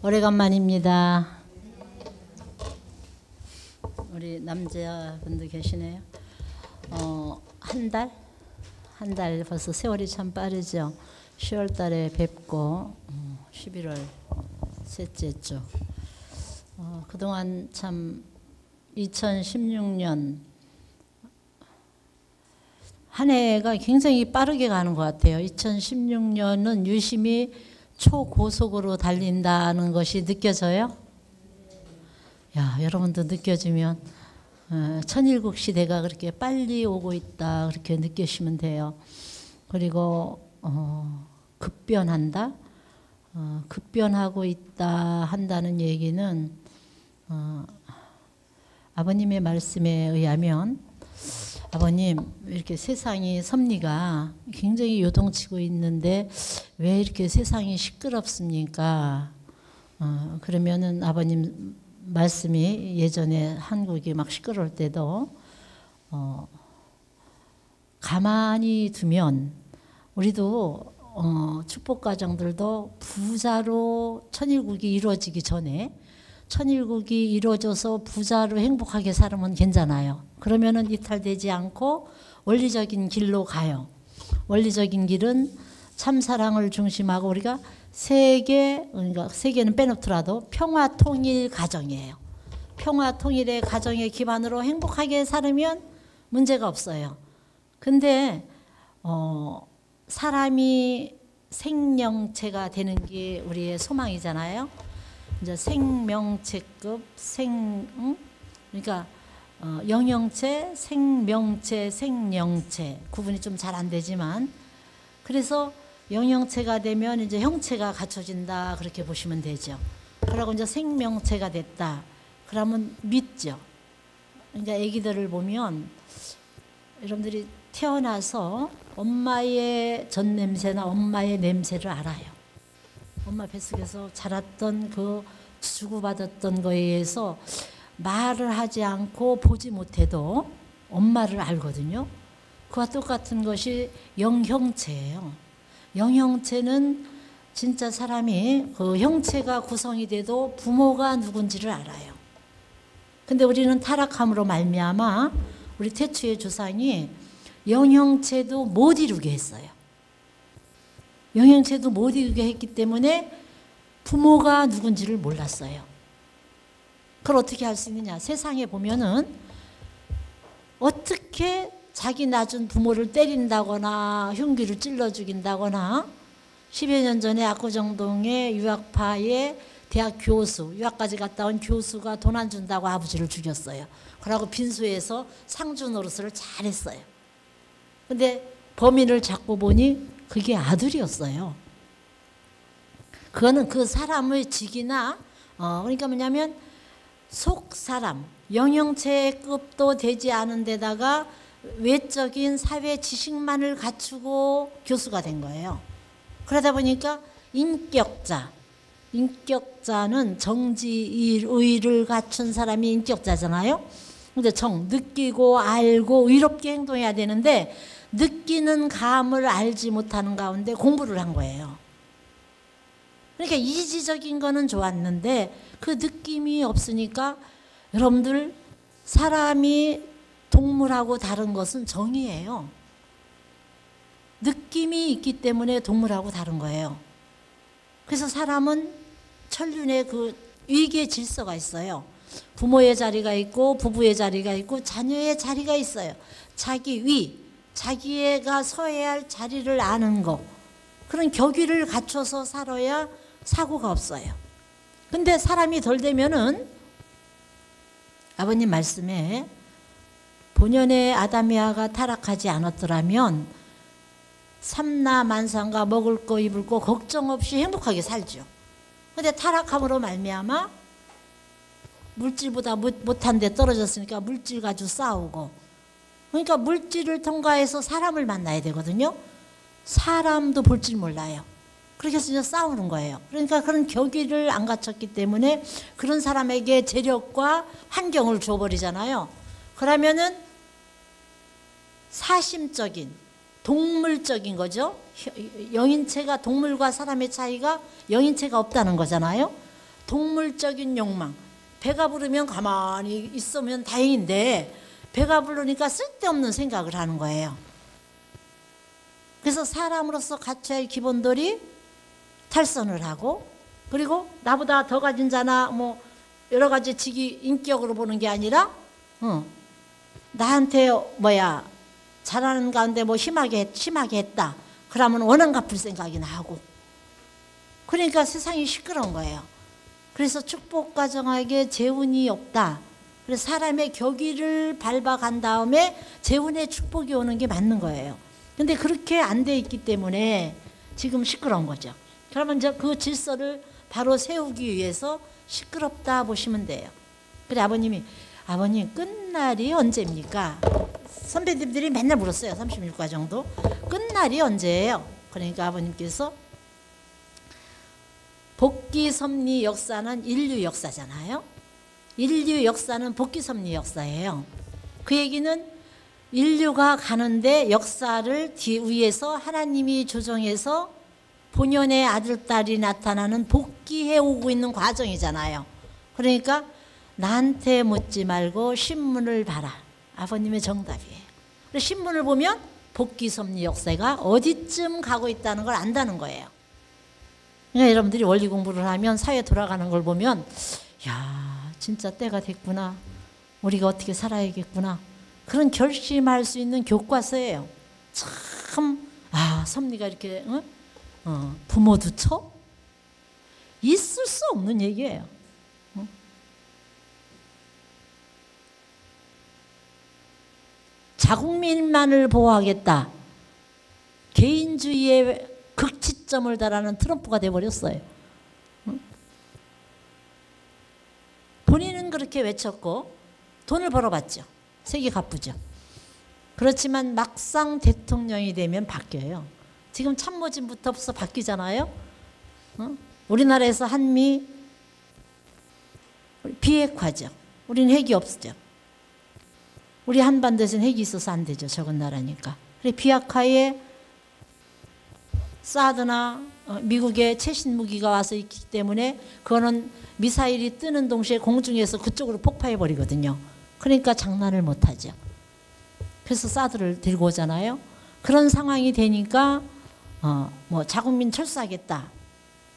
오래간만입니다. 우리 남자분들 계시네요. 어, 한 달? 한 달 벌써 세월이 참 빠르죠. 10월 달에 뵙고 11월 셋째죠. 어, 그동안 참 2016년 한 해가 굉장히 빠르게 가는 것 같아요. 2016년은 유심히 초고속으로 달린다는 것이 느껴져요? 야, 여러분도 느껴지면 어, 천일국 시대가 그렇게 빨리 오고 있다 그렇게 느끼시면 돼요. 그리고 어, 급변한다, 어, 급변하고 있다 한다는 얘기는 어, 아버님의 말씀에 의하면 아버님 이렇게 세상이 섭리가 굉장히 요동치고 있는데 왜 이렇게 세상이 시끄럽습니까? 어, 그러면은 아버님 말씀이 예전에 한국이 막 시끄러울 때도 어, 가만히 두면 우리도 어, 축복 가정들도 부자로 천일국이 이루어지기 전에 천일국이 이루어져서 부자로 행복하게 살으면 괜찮아요. 그러면은 이탈되지 않고 원리적인 길로 가요. 원리적인 길은 참 사랑을 중심하고 우리가 세계 그러니까 세계는 빼놓더라도 평화 통일 가정이에요. 평화 통일의 가정의 기반으로 행복하게 살으면 문제가 없어요. 근데 어, 사람이 생명체가 되는 게 우리의 소망이잖아요. 이제 생명체급 생 응? 그러니까 어, 영영체, 생명체, 생령체 구분이 좀 잘 안 되지만 그래서 영영체가 되면 이제 형체가 갖춰진다 그렇게 보시면 되죠. 그러고 이제 생명체가 됐다. 그러면 믿죠. 그러니까 아기들을 보면 여러분들이 태어나서 엄마의 전 냄새나 엄마의 냄새를 알아요. 엄마 뱃속에서 자랐던 그 주고받았던 거에 의해서 말을 하지 않고 보지 못해도 엄마를 알거든요. 그와 똑같은 것이 영형체예요. 영형체는 진짜 사람이 그 형체가 구성이 돼도 부모가 누군지를 알아요. 근데 우리는 타락함으로 말미암아 우리 태초의 조상이 영형체도 못 이루게 했어요. 영형체도 못 이루게 했기 때문에 부모가 누군지를 몰랐어요. 그걸 어떻게 할 수 있느냐? 세상에 보면은 어떻게 자기 낳은 부모를 때린다거나 흉기를 찔러 죽인다거나 10여 년 전에 압구정동의 유학파의 대학 교수, 유학까지 갔다 온 교수가 돈 안 준다고 아버지를 죽였어요. 그러고 빈소에서 상주 노릇을 잘했어요. 근데 범인을 잡고 보니 그게 아들이었어요. 그거는 그 사람의 직이나 어 그러니까 뭐냐면 속 사람 영영체급도 되지 않은 데다가 외적인 사회 지식만을 갖추고 교수가 된 거예요. 그러다 보니까 인격자 인격자는 정지 의를 갖춘 사람이 인격자잖아요. 근데 정 느끼고 알고 의롭게 행동해야 되는데 느끼는 감을 알지 못하는 가운데 공부를 한 거예요. 그러니까 이지적인 거는 좋았는데 그 느낌이 없으니까 여러분들 사람이 동물하고 다른 것은 정의예요. 느낌이 있기 때문에 동물하고 다른 거예요. 그래서 사람은 천륜의 그 위계 질서가 있어요. 부모의 자리가 있고 부부의 자리가 있고 자녀의 자리가 있어요. 자기 위, 자기가 서야 할 자리를 아는 거. 그런 격의를 갖춰서 살아야 사고가 없어요. 근데 사람이 덜 되면은 아버님 말씀에 본연의 아담이아가 타락하지 않았더라면 삼나 만상과 먹을 거 입을 거 걱정 없이 행복하게 살죠. 근데 타락함으로 말미암아 물질보다 못한 데 떨어졌으니까 물질 가지고 싸우고 그러니까 물질을 통과해서 사람을 만나야 되거든요. 사람도 볼 줄 몰라요. 그렇게 해서 싸우는 거예요. 그러니까 그런 격의를 안 갖췄기 때문에 그런 사람에게 재력과 환경을 줘버리잖아요. 그러면은 사심적인 동물적인 거죠. 영인체가 동물과 사람의 차이가 영인체가 없다는 거잖아요. 동물적인 욕망. 배가 부르면 가만히 있으면 다행인데 배가 부르니까 쓸데없는 생각을 하는 거예요. 그래서 사람으로서 갖춰야 할 기본들이 탈선을 하고 그리고 나보다 더 가진 자나 뭐 여러 가지 직위 인격으로 보는 게 아니라 어, 나한테 뭐야 잘하는 가운데 뭐 심하게 심하게 했다. 그러면 원한 갚을 생각이 나고 그러니까 세상이 시끄러운 거예요. 그래서 축복 가정에게 재운이 없다. 그래서 사람의 격의를 밟아간 다음에 재운의 축복이 오는 게 맞는 거예요. 근데 그렇게 안 돼 있기 때문에 지금 시끄러운 거죠. 그러면 이제 그 질서를 바로 세우기 위해서 시끄럽다 보시면 돼요. 그래 아버님이 아버님 끝날이 언제입니까? 선배님들이 맨날 물었어요. 36과 정도. 끝날이 언제예요? 그러니까 아버님께서 복귀 섭리 역사는 인류 역사잖아요. 인류 역사는 복귀 섭리 역사예요. 그 얘기는 인류가 가는데 역사를 뒤 위에서 하나님이 조정해서 본연의 아들 딸이 나타나는 복귀해 오고 있는 과정이잖아요. 그러니까 나한테 묻지 말고 신문을 봐라. 아버님의 정답이에요. 신문을 보면 복귀 섭리 역사가 어디쯤 가고 있다는 걸 안다는 거예요. 그러니까 여러분들이 원리 공부를 하면 사회 돌아가는 걸 보면 야 진짜 때가 됐구나. 우리가 어떻게 살아야겠구나. 그런 결심할 수 있는 교과서예요. 참, 아, 섭리가 이렇게, 어? 어, 부모도 쳐? 있을 수 없는 얘기예요. 어? 자국민만을 보호하겠다. 개인주의의 극치점을 달하는 트럼프가 돼버렸어요. 본인은 그렇게 외쳤고 돈을 벌어봤죠. 세계 갚으죠. 그렇지만 막상 대통령이 되면 바뀌어요. 지금 참모진부터 바뀌잖아요. 어? 우리나라에서 한미 비핵화죠. 우리는 핵이 없죠. 우리 한반도에서는 핵이 있어서 안 되죠. 적은 나라니까. 비핵화에 사드나 어, 미국의 최신 무기가 와서 있기 때문에 그거는 미사일이 뜨는 동시에 공중에서 그쪽으로 폭파해 버리거든요. 그러니까 장난을 못 하죠. 그래서 사드를 들고 오잖아요. 그런 상황이 되니까 어, 뭐 자국민 철수하겠다.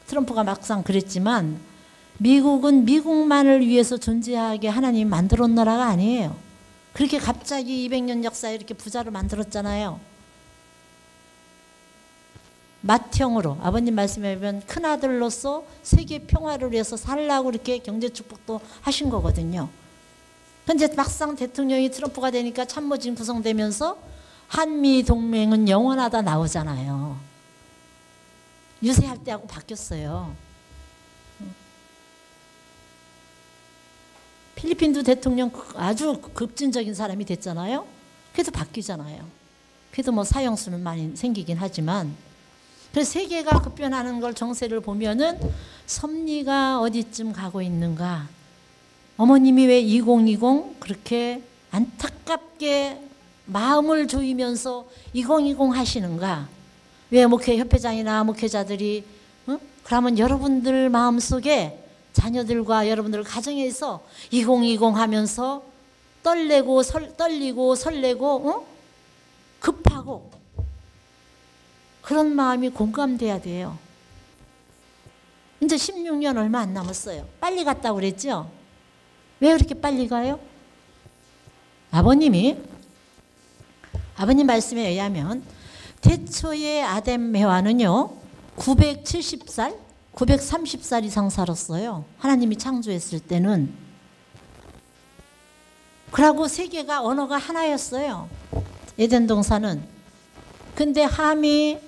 트럼프가 막상 그랬지만 미국은 미국만을 위해서 존재하게 하나님 만들었 나라가 아니에요. 그렇게 갑자기 200년 역사에 이렇게 부자를 만들었잖아요. 맏형으로 아버님 말씀에 보면 큰아들로서 세계 평화를 위해서 살라고 이렇게 경제 축복도 하신 거거든요. 근데 막상 대통령이 트럼프가 되니까 참모진 구성되면서 한미 동맹은 영원하다 나오잖아요. 유세할 때하고 바뀌었어요. 필리핀도 대통령 아주 급진적인 사람이 됐잖아요. 그래도 바뀌잖아요. 그래도 뭐 사형수는 많이 생기긴 하지만 그래서 세계가 급변하는 걸 정세를 보면은 섭리가 어디쯤 가고 있는가. 어머님이 왜 2020 그렇게 안타깝게 마음을 조이면서 2020 하시는가? 왜 목회 협회장이나 목회자들이 어? 그러면 여러분들 마음속에 자녀들과 여러분들 가정에서 2020 하면서 떨리고 설, 떨리고 설레고 어? 급하고 그런 마음이 공감돼야 돼요. 이제 16년 얼마 안 남았어요. 빨리 갔다고 그랬죠? 왜 그렇게 빨리 가요? 아버님이 아버님 말씀에 의하면 태초의 아담 해와는요 970살, 930살 이상 살았어요. 하나님이 창조했을 때는 그러고 세계가 언어가 하나였어요. 에덴 동산은 근데 함이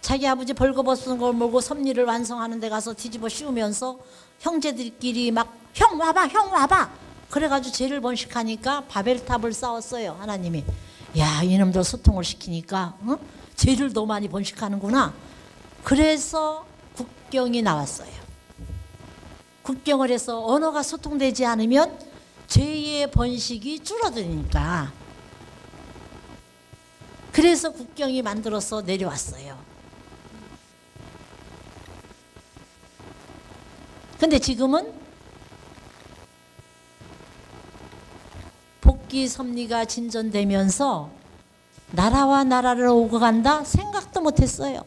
자기 아버지 벌거벗은 걸 몰고 섭리를 완성하는 데 가서 뒤집어 씌우면서 형제들끼리 막 형 와봐 형 와봐 그래가지고 죄를 번식하니까 바벨탑을 쌓았어요 하나님이 야 이놈들 소통을 시키니까 어? 죄를 더 많이 번식하는구나. 그래서 국경이 나왔어요. 국경을 해서 언어가 소통되지 않으면 죄의 번식이 줄어드니까. 그래서 국경이 만들어서 내려왔어요. 근데 지금은 복귀 섭리가 진전되면서 나라와 나라를 오고 간다 생각도 못했어요.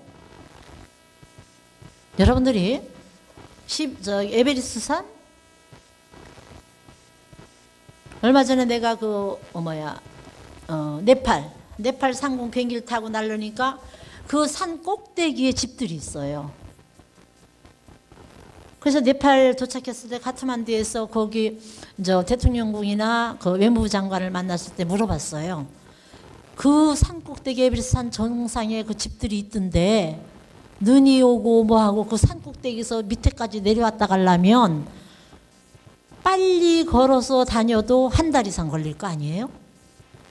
여러분들이 에베리스산 얼마 전에 내가 그 어, 뭐야 어, 네팔 네팔 상공 비행기를 타고 날르니까 그 산 꼭대기에 집들이 있어요. 그래서 네팔 도착했을 때 카트만두에서 거기 저 대통령궁이나 그 외무부 장관을 만났을 때 물어봤어요. 그 산 꼭대기 에베레스트 정상에 그 집들이 있던데 눈이 오고 뭐하고 그 산 꼭대기에서 밑에까지 내려왔다 가려면 빨리 걸어서 다녀도 한 달 이상 걸릴 거 아니에요?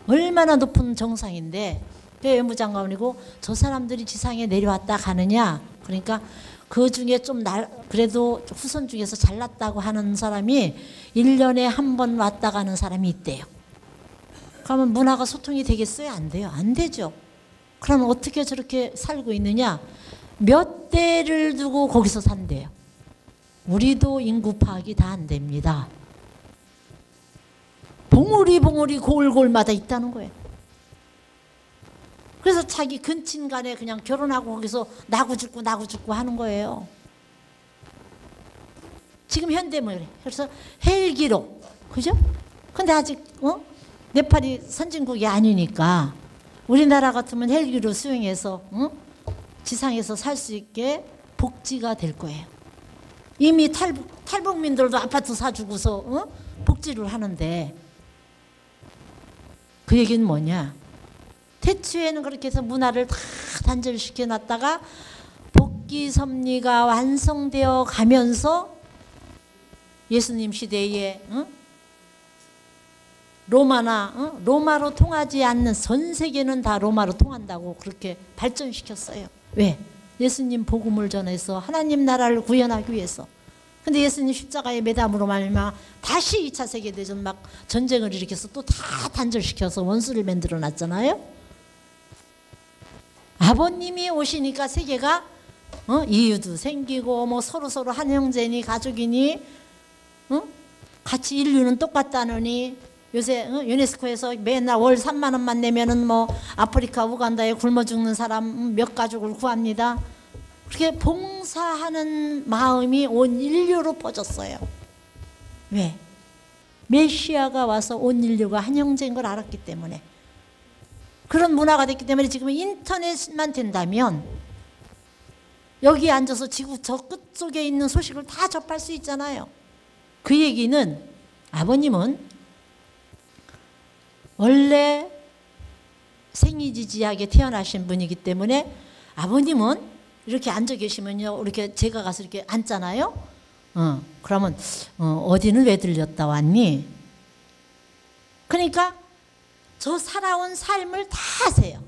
얼마나 높은 정상인데 외무장관이고 저 사람들이 지상에 내려왔다 가느냐 그러니까 그 중에 좀 날, 그래도 후손 중에서 잘났다고 하는 사람이 1년에 한 번 왔다 가는 사람이 있대요. 그러면 문화가 소통이 되겠어요? 안 돼요. 안 되죠. 그럼 어떻게 저렇게 살고 있느냐? 몇 대를 두고 거기서 산대요. 우리도 인구 파악이 다 안 됩니다. 봉우리 봉우리 골골마다 있다는 거예요. 그래서 자기 근친 간에 그냥 결혼하고 거기서 나고 죽고 나고 죽고 하는 거예요. 지금 현대물 그래서 헬기로 그죠? 근데 아직 어? 네팔이 선진국이 아니니까 우리나라 같으면 헬기로 수용해서 어? 지상에서 살 수 있게 복지가 될 거예요. 이미 탈북, 탈북민들도 아파트 사주고서 어? 복지를 하는데 그 얘기는 뭐냐? 태초에는 그렇게 해서 문화를 다 단절시켜 놨다가 복귀 섭리가 완성되어 가면서 예수님 시대에 어? 로마나 어? 로마로 통하지 않는 전 세계는 다 로마로 통한다고 그렇게 발전시켰어요. 왜? 예수님 복음을 전해서 하나님 나라를 구현하기 위해서. 근데 예수님 십자가의 매담으로 말미암아 다시 2차 세계 대전 막 전쟁을 일으켜서 또 다 단절시켜서 원수를 만들어 놨잖아요. 아버님이 오시니까 세계가 어? 이유도 생기고 뭐 서로 서로 한 형제니 가족이니 어? 같이 인류는 똑같다느니 요새 어? 유네스코에서 맨날 월 3만 원만 내면은 뭐 아프리카 우간다에 굶어 죽는 사람 몇 가족을 구합니다. 그렇게 봉사하는 마음이 온 인류로 퍼졌어요. 왜? 메시아가 와서 온 인류가 한 형제인 걸 알았기 때문에. 그런 문화가 됐기 때문에 지금 인터넷만 된다면 여기 앉아서 지구 저 끝쪽에 있는 소식을 다 접할 수 있잖아요. 그 얘기는 아버님은 원래 생이지지하게 태어나신 분이기 때문에 아버님은 이렇게 앉아 계시면요. 이렇게 제가 가서 이렇게 앉잖아요. 어, 그러면 어, 어디는 왜 들렸다 왔니? 그러니까 저 살아온 삶을 다 아세요.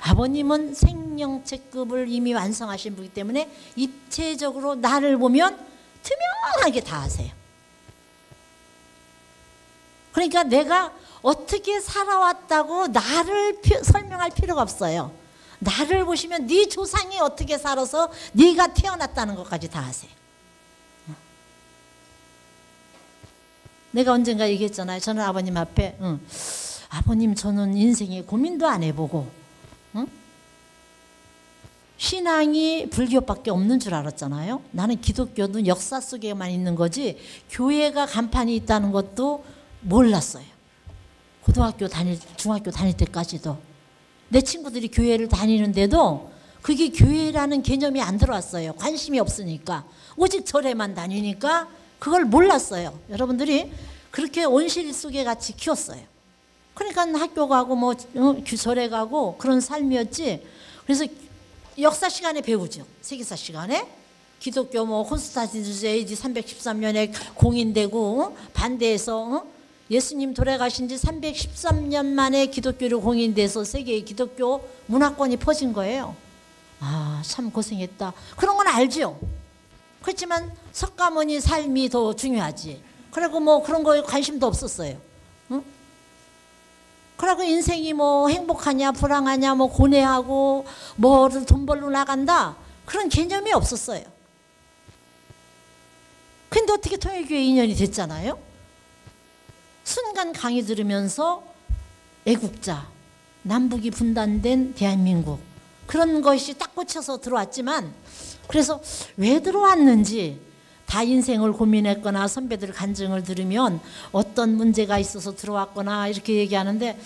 아버님은 생명체급을 이미 완성하신 분이기 때문에 입체적으로 나를 보면 투명하게 다 아세요. 그러니까 내가 어떻게 살아왔다고 나를 피, 설명할 필요가 없어요. 나를 보시면 네 조상이 어떻게 살아서 네가 태어났다는 것까지 다 아세요. 내가 언젠가 얘기했잖아요. 저는 아버님 앞에 응. 아버님 저는 인생에 고민도 안 해보고 응? 신앙이 불교밖에 없는 줄 알았잖아요. 나는 기독교는 역사 속에만 있는 거지 교회가 간판이 있다는 것도 몰랐어요. 고등학교 다닐 중학교 다닐 때까지도 내 친구들이 교회를 다니는데도 그게 교회라는 개념이 안 들어왔어요. 관심이 없으니까 오직 절에만 다니니까 그걸 몰랐어요. 여러분들이 그렇게 온실 속에 같이 키웠어요. 그러니까 학교 가고 뭐 어, 절에 가고 그런 삶이었지. 그래서 역사 시간에 배우죠. 세계사 시간에. 기독교 뭐 콘스탄티누스 AD 313년에 공인되고 어? 반대해서 어? 예수님 돌아가신 지 313년 만에 기독교를 공인돼서 세계의 기독교 문화권이 퍼진 거예요. 아, 참 고생했다. 그런 건 알죠. 그렇지만 석가모니 삶이 더 중요하지. 그리고 뭐 그런 거에 관심도 없었어요. 응? 그리고 인생이 뭐 행복하냐, 불행하냐, 뭐 고뇌하고 뭐돈 벌러 나간다. 그런 개념이 없었어요. 근데 어떻게 통일교회 인연이 됐잖아요? 순간 강의 들으면서 애국자, 남북이 분단된 대한민국 그런 것이 딱 꽂혀서 들어왔지만 그래서 왜 들어왔는지 다 인생을 고민했거나 선배들 간증을 들으면 어떤 문제가 있어서 들어왔거나 이렇게 얘기하는데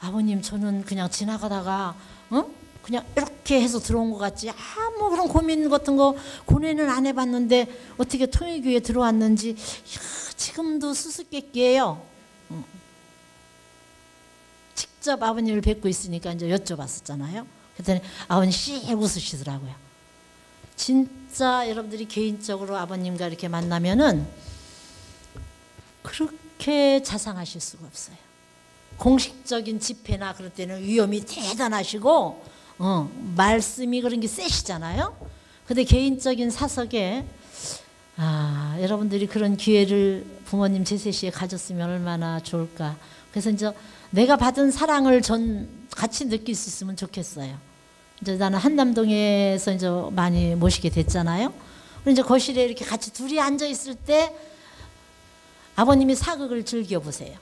아버님 저는 그냥 지나가다가 어? 그냥 이렇게 해서 들어온 것 같지 아무 그런 고민 같은 거 고뇌는 안 해봤는데 어떻게 통일교에 들어왔는지 이야, 지금도 수수께끼예요. 어. 직접 아버님을 뵙고 있으니까 이제 여쭤봤었잖아요. 그랬더니 아버님 씩 웃으시더라고요. 진짜 여러분들이 개인적으로 아버님과 이렇게 만나면은 그렇게 자상하실 수가 없어요. 공식적인 집회나 그럴 때는 위험이 대단하시고 어, 말씀이 그런 게 세시잖아요. 근데 개인적인 사석에 아, 여러분들이 그런 기회를 부모님 제세시에 가졌으면 얼마나 좋을까. 그래서 이제 내가 받은 사랑을 전 같이 느낄 수 있으면 좋겠어요. 이제 나는 한남동에서 이제 많이 모시게 됐잖아요. 이제 거실에 이렇게 같이 둘이 앉아 있을 때 아버님이 사극을 즐겨 보세요.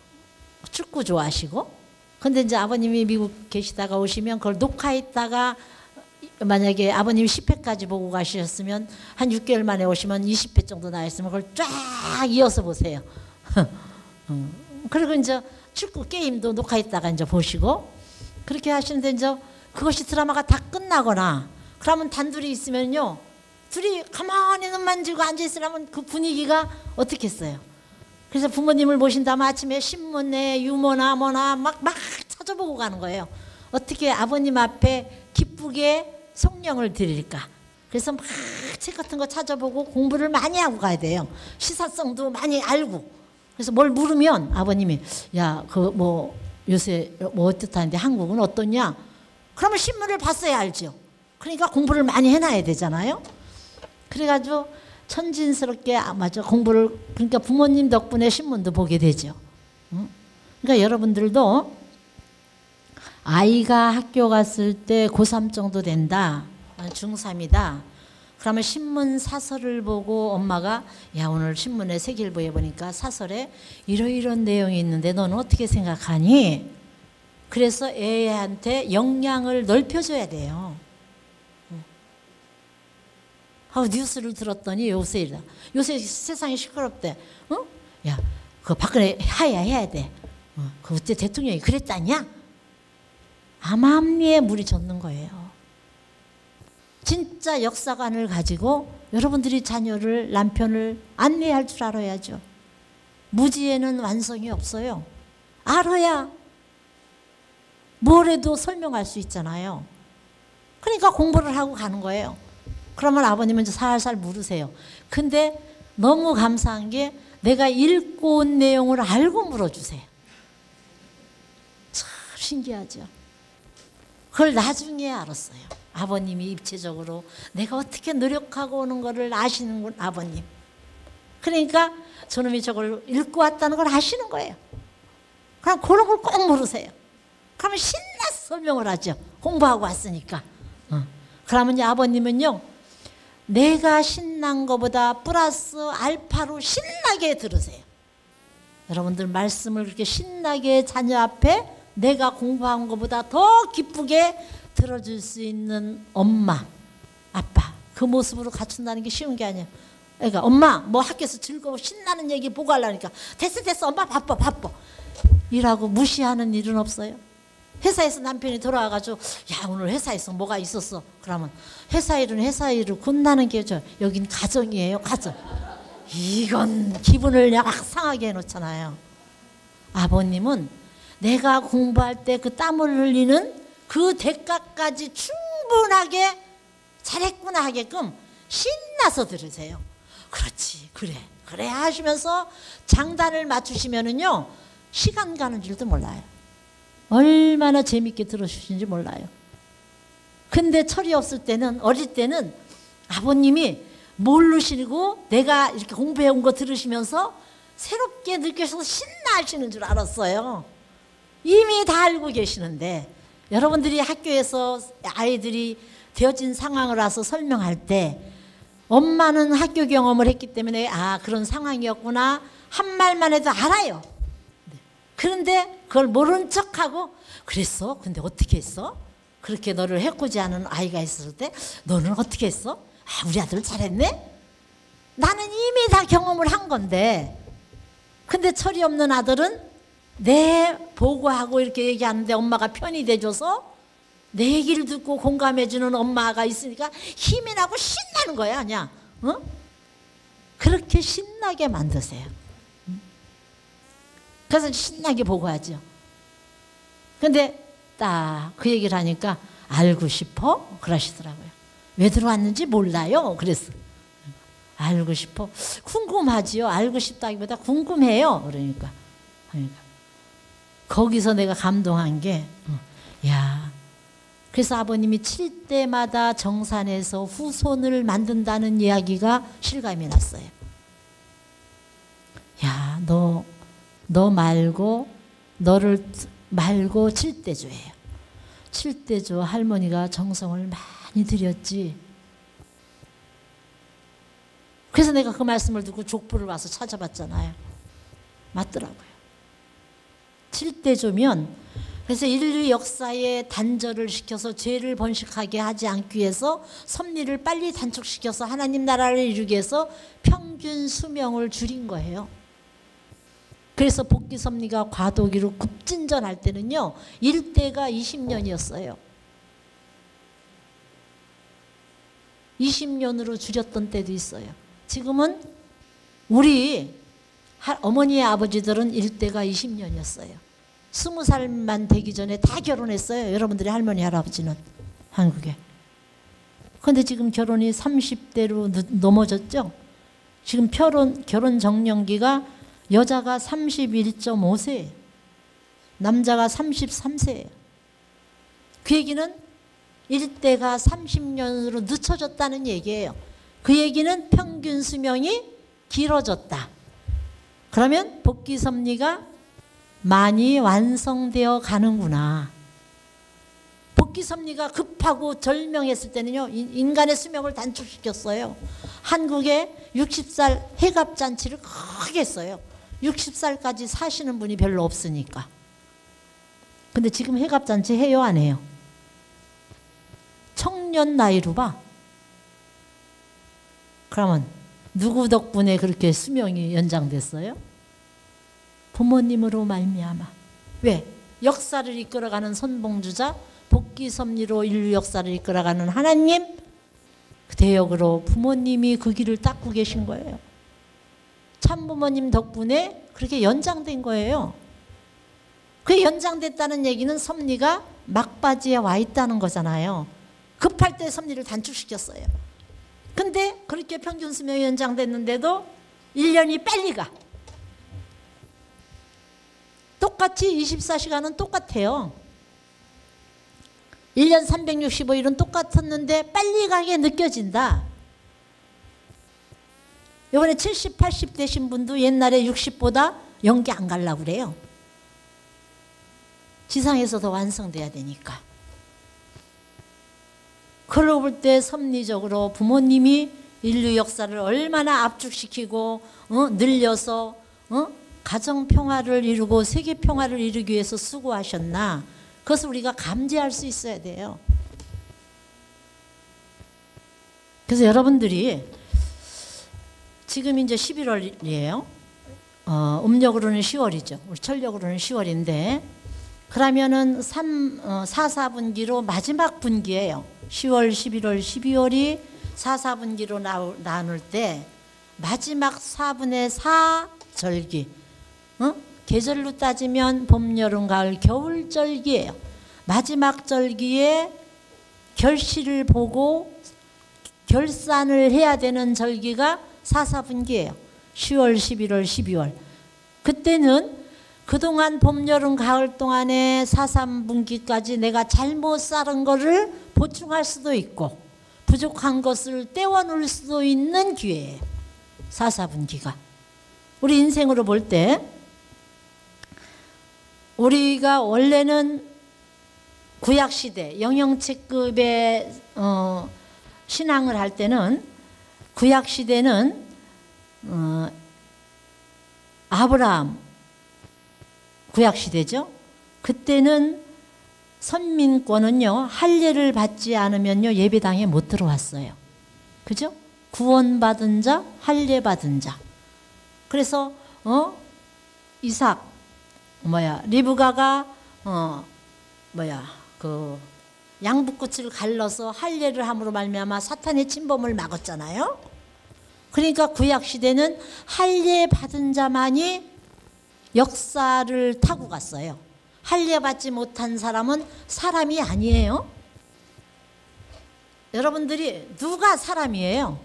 축구 좋아하시고. 근데 이제 아버님이 미국 계시다가 오시면 그걸 녹화했다가 만약에 아버님 10회까지 보고 가셨으면 한 6개월 만에 오시면 20회 정도 나왔으면 그걸 쫙 이어서 보세요. 어. 그리고 이제 축구 게임도 녹화했다가 이제 보시고 그렇게 하시는데 이제 그것이 드라마가 다 끝나거나 그러면 단둘이 있으면요 둘이 가만히 눈만 지고 앉아 있으려면 그 분위기가 어떻겠어요? 그래서 부모님을 모신다면 아침에 신문에 유머나 뭐나 막, 막 찾아보고 가는 거예요. 어떻게 아버님 앞에 기쁘게 성령을 드릴까? 그래서 막 책 같은 거 찾아보고 공부를 많이 하고 가야 돼요. 시사성도 많이 알고. 그래서 뭘 물으면 아버님이 야, 그 뭐 요새 뭐 어떻다는데 한국은 어떠냐? 그러면 신문을 봤어야 알죠. 그러니까 공부를 많이 해놔야 되잖아요. 그래가지고 천진스럽게 아, 맞아 공부를 그러니까 부모님 덕분에 신문도 보게 되죠. 그러니까 여러분들도 아이가 학교 갔을 때 고3 정도 된다. 중3이다. 그러면 신문 사설을 보고 엄마가 야 오늘 신문에 세계일보에 보니까 사설에 이러이런 내용이 있는데 너는 어떻게 생각하니? 그래서 애한테 역량을 넓혀줘야 돼요. 아, 뉴스를 들었더니 요새 이다. 요새 세상이 시끄럽대. 어? 야, 그 박근혜 하야 해야 돼. 어, 그때 대통령이 그랬다냐? 암암리에 물이 젖는 거예요. 진짜 역사관을 가지고 여러분들이 자녀를 남편을 안내할 줄 알아야죠. 무지에는 완성이 없어요. 알아야 뭘 해도 설명할 수 있잖아요. 그러니까 공부를 하고 가는 거예요. 그러면 아버님은 이제 살살 물으세요. 근데 너무 감사한 게 내가 읽고 온 내용을 알고 물어주세요. 참 신기하죠. 그걸 나중에 알았어요. 아버님이 입체적으로 내가 어떻게 노력하고 오는 것을 아시는군 아버님. 그러니까 저놈이 저걸 읽고 왔다는 걸 아시는 거예요. 그럼 그런 걸 꼭 물으세요. 그러면 신나서 설명을 하죠. 공부하고 왔으니까. 어. 그러면 아버님은요. 내가 신난 것보다 플러스 알파로 신나게 들으세요. 여러분들 말씀을 그렇게 신나게 자녀 앞에 내가 공부한 것보다 더 기쁘게 들어줄 수 있는 엄마, 아빠 그 모습으로 갖춘다는 게 쉬운 게 아니에요. 그러니까 엄마 뭐 학교에서 즐거워 신나는 얘기 보고 하려니까 됐어 됐어 엄마 바빠 바빠 이라고 무시하는 일은 없어요. 회사에서 남편이 돌아와가지고 야 오늘 회사에서 뭐가 있었어? 그러면 회사 일은 회사 일을 군다는 게죠 여긴 가정이에요 가정. 이건 기분을 막 상하게 해놓잖아요. 아버님은 내가 공부할 때 그 땀을 흘리는 그 대가까지 충분하게 잘했구나 하게끔 신나서 들으세요. 그렇지 그래 그래 하시면서 장단을 맞추시면은요 시간 가는 줄도 몰라요 얼마나 재밌게 들어주신지 몰라요. 근데 철이 없을 때는 어릴 때는 아버님이 모르시고 내가 이렇게 공부해 온 거 들으시면서 새롭게 느껴서 신나 하시는 줄 알았어요. 이미 다 알고 계시는데 여러분들이 학교에서 아이들이 되어진 상황을 와서 설명할 때 엄마는 학교 경험을 했기 때문에 아 그런 상황이었구나 한 말만 해도 알아요. 네. 그런데 그걸 모른 척하고 그랬어? 근데 어떻게 했어? 그렇게 너를 해코지 하는 아이가 있을 때 너는 어떻게 했어? 아 우리 아들 잘했네? 나는 이미 다 경험을 한 건데 근데 철이 없는 아들은 내 보고하고 이렇게 얘기하는데 엄마가 편이 돼줘서 내 얘기를 듣고 공감해주는 엄마가 있으니까 힘이 나고 신나는 거야 그냥 어? 그렇게 신나게 만드세요 그래서 신나게 보고하죠 근데 딱 그 얘기를 하니까 알고 싶어? 그러시더라고요 왜 들어왔는지 몰라요 그랬어 알고 싶어? 궁금하지요. 알고 싶다기보다 궁금해요. 그러니까. 그러니까. 거기서 내가 감동한 게, 어, 야. 그래서 아버님이 칠 때마다 정산에서 후손을 만든다는 이야기가 실감이 났어요. 야, 너, 너 말고, 너를 말고 칠대조예요. 칠대조 할머니가 정성을 많이 들였지. 그래서 내가 그 말씀을 듣고 족보를 와서 찾아봤잖아요. 맞더라고요. 7대조면 그래서 인류 역사에 단절을 시켜서 죄를 번식하게 하지 않기 위해서 섭리를 빨리 단축시켜서 하나님 나라를 이루기 위해서 평균 수명을 줄인 거예요. 그래서 복귀 섭리가 과도기로 급진전할 때는요. 1대가 20년이었어요. 20년으로 줄였던 때도 있어요. 지금은 우리 어머니의 아버지들은 일대가 20년이었어요. 스무 살만 되기 전에 다 결혼했어요. 여러분들이 할머니 할아버지는 한국에. 근데 지금 결혼이 30대로 넘어졌죠. 지금 결혼 결혼 정년기가 여자가 31.5세, 남자가 33세예요. 그 얘기는 일대가 30년으로 늦춰졌다는 얘기예요. 그 얘기는 평균 수명이 길어졌다. 그러면 복귀 섭리가 많이 완성되어 가는구나. 복귀 섭리가 급하고 절명했을 때는요, 인간의 수명을 단축시켰어요. 한국에 60살 해갑 잔치를 크게 했어요. 60살까지 사시는 분이 별로 없으니까. 근데 지금 해갑 잔치 해요, 안 해요? 청년 나이로 봐. 그러면 누구 덕분에 그렇게 수명이 연장됐어요? 부모님으로 말미암아. 왜? 역사를 이끌어가는 선봉주자, 복귀 섭리로 인류 역사를 이끌어가는 하나님, 그 대역으로 부모님이 그 길을 닦고 계신 거예요. 참부모님 덕분에 그렇게 연장된 거예요. 그 연장됐다는 얘기는 섭리가 막바지에 와 있다는 거잖아요. 급할 때 섭리를 단축시켰어요. 근데 그렇게 평균 수명이 연장됐는데도 1년이 빨리 가. 똑같이 24시간은 똑같아요. 1년 365일은 똑같았는데 빨리 가게 느껴진다. 이번에 70, 80 되신 분도 옛날에 60보다 연기 안 가려고 그래요. 지상에서 더 완성돼야 되니까. 그러고 볼때 섭리적으로 부모님이 인류 역사를 얼마나 압축시키고 어? 늘려서 어? 가정 평화를 이루고 세계 평화를 이루기 위해서 수고하셨나 그것을 우리가 감지할 수 있어야 돼요. 그래서 여러분들이 지금 이제 11월이에요. 어, 음력으로는 10월이죠. 우리 철력으로는 10월인데 그러면은 3, 어, 4, 4분기로 마지막 분기예요. 10월, 11월, 12월이 4, 4분기로 나눌 때 마지막 4분의 4 절기 어? 계절로 따지면 봄, 여름, 가을, 겨울 절기예요. 마지막 절기에 결실을 보고 결산을 해야 되는 절기가 4, 4분기예요. 10월, 11월, 12월. 그때는 그동안 봄, 여름, 가을 동안에 4, 3분기까지 내가 잘못 쌓은 거를 보충할 수도 있고 부족한 것을 떼어놓을 수도 있는 기회예요. 4, 4분기가. 우리 인생으로 볼 때 우리가 원래는 구약 시대 영영체급의 어, 신앙을 할 때는 구약 시대는 어, 아브라함 구약 시대죠. 그때는 선민권은요 할례를 받지 않으면요 예배당에 못 들어왔어요. 그죠? 구원받은 자, 할례 받은 자. 그래서 어 이삭 뭐야 리브가가 어 뭐야 그 양부꽃을 갈라서 할례를 함으로 말미암아 사탄의 침범을 막았잖아요. 그러니까 구약 시대는 할례 받은 자만이 역사를 타고 갔어요. 할례 받지 못한 사람은 사람이 아니에요. 여러분들이 누가 사람이에요?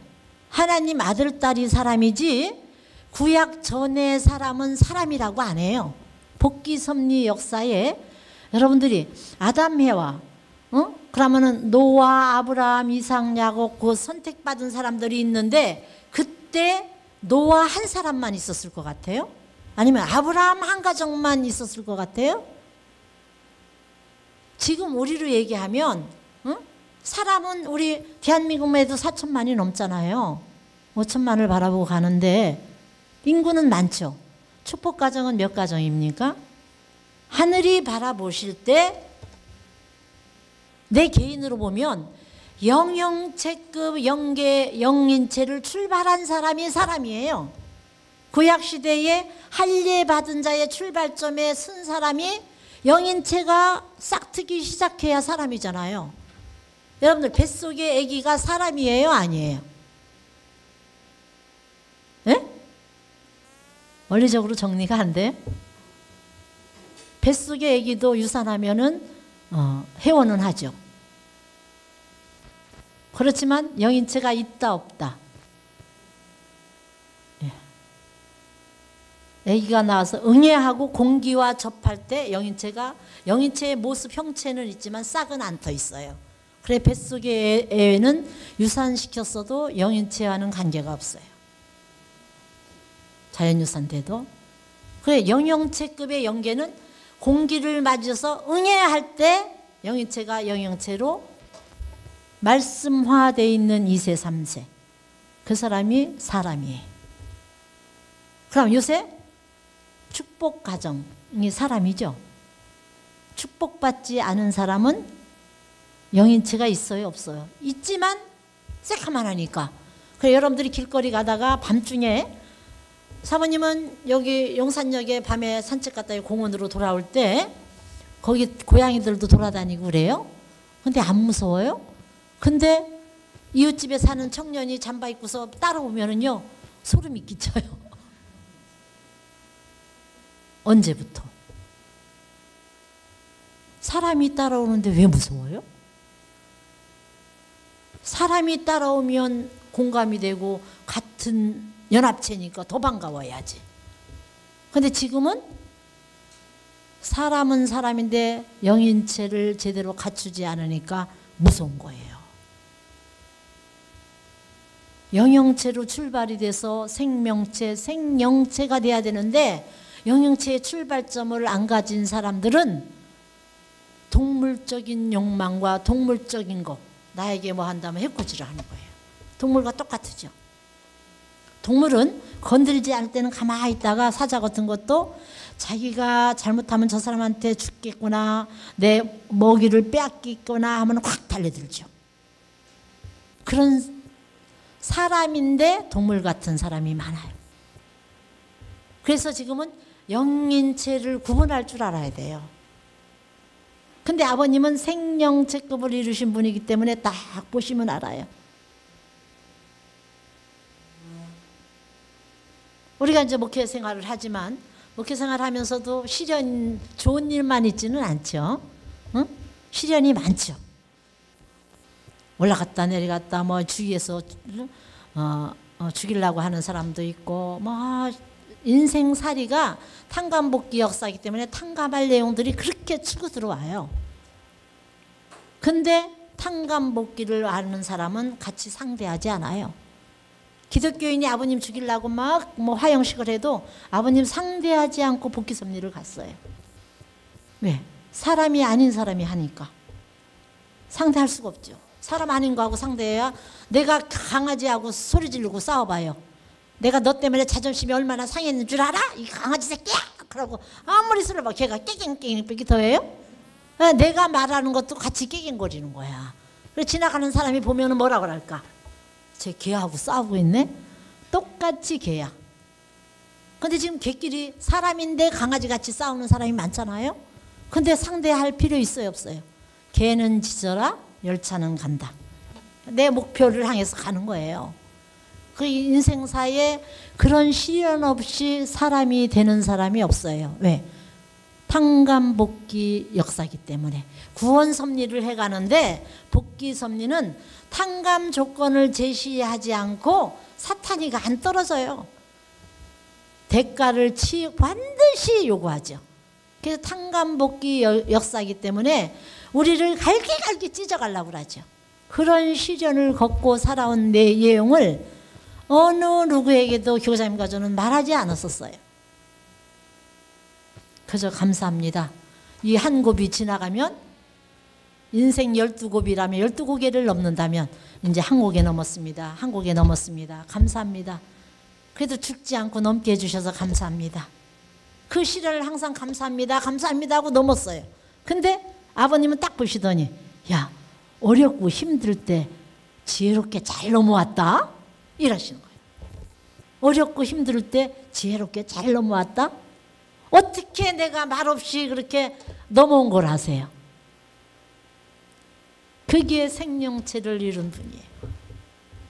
하나님 아들 딸이 사람이지 구약 전의 사람은 사람이라고 안 해요. 복귀 섭리 역사에 여러분들이 아담 해와 어? 그러면은 노아, 아브라함, 이삭, 야곱 그 선택받은 사람들이 있는데 그때 노아 한 사람만 있었을 것 같아요? 아니면 아브라함 한 가정만 있었을 것 같아요? 지금 우리로 얘기하면 어? 사람은 우리 대한민국에도 4천만이 넘잖아요. 5천만을 바라보고 가는데 인구는 많죠. 축복 가정은 몇 가정입니까? 하늘이 바라보실 때 내 개인으로 보면 영영체급 영계 영인체를 출발한 사람이 사람이에요. 구약 시대에 할례 받은 자의 출발점에 쓴 사람이 영인체가 싹트기 시작해야 사람이잖아요. 여러분들 뱃속의 아기가 사람이에요, 아니에요? 예? 원리적으로 정리가 안 돼? 뱃속의 아기도 유산하면은 어, 회원은 하죠. 그렇지만 영인체가 있다 없다. 예. 아기가 나와서 응애하고 공기와 접할 때 영인체가 영인체의 모습 형체는 있지만 싹은 안 터 있어요. 그래 뱃속의 애는 유산시켰어도 영인체와는 관계가 없어요. 자연유산돼도 그래 영영체급의 영계는 공기를 맞아서 응애할 때 영인체가 영영체로 말씀화되어 있는 2세 3세 그 사람이 사람이에요. 그럼 요새 축복 가정이 사람이죠. 축복받지 않은 사람은 영인체가 있어요, 없어요? 있지만 새카만 하니까. 그래 여러분들이 길거리 가다가 밤중에 사모님은 여기 용산역에 밤에 산책 갔다 공원으로 돌아올 때 거기 고양이들도 돌아다니고 그래요. 근데 안 무서워요? 근데 이웃집에 사는 청년이 잠바 입고서 따라오면은요 소름이 끼쳐요. 언제부터? 사람이 따라오는데 왜 무서워요? 사람이 따라오면 공감이 되고 같은 연합체니까 더 반가워야지. 근데 지금은 사람은 사람인데 영인체를 제대로 갖추지 않으니까 무서운 거예요. 영영체로 출발이 돼서 생명체, 생영체가 돼야 되는데 영영체의 출발점을 안 가진 사람들은 동물적인 욕망과 동물적인 것 나에게 뭐 한다면 해코지를 하는 거예요. 동물과 똑같으죠. 동물은 건들지 않을 때는 가만히 있다가 사자 같은 것도 자기가 잘못하면 저 사람한테 죽겠구나 내 먹이를 빼앗기거나 하면 확 달려들죠. 그런 사람인데 동물 같은 사람이 많아요. 그래서 지금은 영인체를 구분할 줄 알아야 돼요. 근데 아버님은 생명체급을 이루신 분이기 때문에 딱 보시면 알아요. 우리가 이제 목회 생활을 하지만 목회 생활 하면서도 시련 좋은 일만 있지는 않죠. 응? 시련이 많죠. 올라갔다 내려갔다 뭐 주위에서 어, 어, 죽이려고 하는 사람도 있고 뭐 인생살이가 탕감복귀 역사이기 때문에 탕감할 내용들이 그렇게 치고 들어와요. 근데 탕감복귀를 아는 사람은 같이 상대하지 않아요. 기독교인이 아버님 죽이려고 막 뭐 화형식을 해도 아버님 상대하지 않고 복귀 섭리를 갔어요. 왜? 사람이 아닌 사람이 하니까. 상대할 수가 없죠. 사람 아닌 거하고 상대해야 내가 강아지하고 소리 지르고 싸워봐요. 내가 너 때문에 자존심이 얼마나 상했는 줄 알아? 이 강아지 새끼야! 그러고 아무리 술을 봐 걔가 깨갱깨갱 삐기 더해요? 예, 내가 말하는 것도 같이 깨갱거리는 거야. 그래서 지나가는 사람이 보면 은 뭐라 그럴까? 쟤 개하고 싸우고 있네? 똑같이 개야. 근데 지금 개끼리 사람인데 강아지 같이 싸우는 사람이 많잖아요? 근데 상대할 필요 있어요, 없어요? 개는 짖어라, 열차는 간다. 내 목표를 향해서 가는 거예요. 그 인생사에 그런 시련 없이 사람이 되는 사람이 없어요. 왜? 탕감복귀 역사기 때문에 구원 섭리를 해가는데 복귀 섭리는 탕감 조건을 제시하지 않고 사탄이가 안 떨어져요. 대가를 치 반드시 요구하죠. 그래서 탕감복귀 역사이기 때문에 우리를 갈기갈기 찢어가려고 하죠. 그런 시련을 걷고 살아온 내 예용을 어느 누구에게도 교사님과 저는 말하지 않았었어요. 그저 감사합니다. 이 한 곱이 지나가면 인생 12곱이라면 12고개를 넘는다면 이제 한 고개 넘었습니다. 한 고개 넘었습니다. 감사합니다. 그래도 죽지 않고 넘게 해주셔서 감사합니다. 그 시련을 항상 감사합니다. 감사합니다 하고 넘었어요. 근데 아버님은 딱 보시더니 야 어렵고 힘들 때 지혜롭게 잘 넘어왔다 이러시는 거예요. 어렵고 힘들 때 지혜롭게 잘 넘어왔다? 어떻게 내가 말없이 그렇게 넘어온 걸 아세요? 그게 생명체를 이룬 분이에요.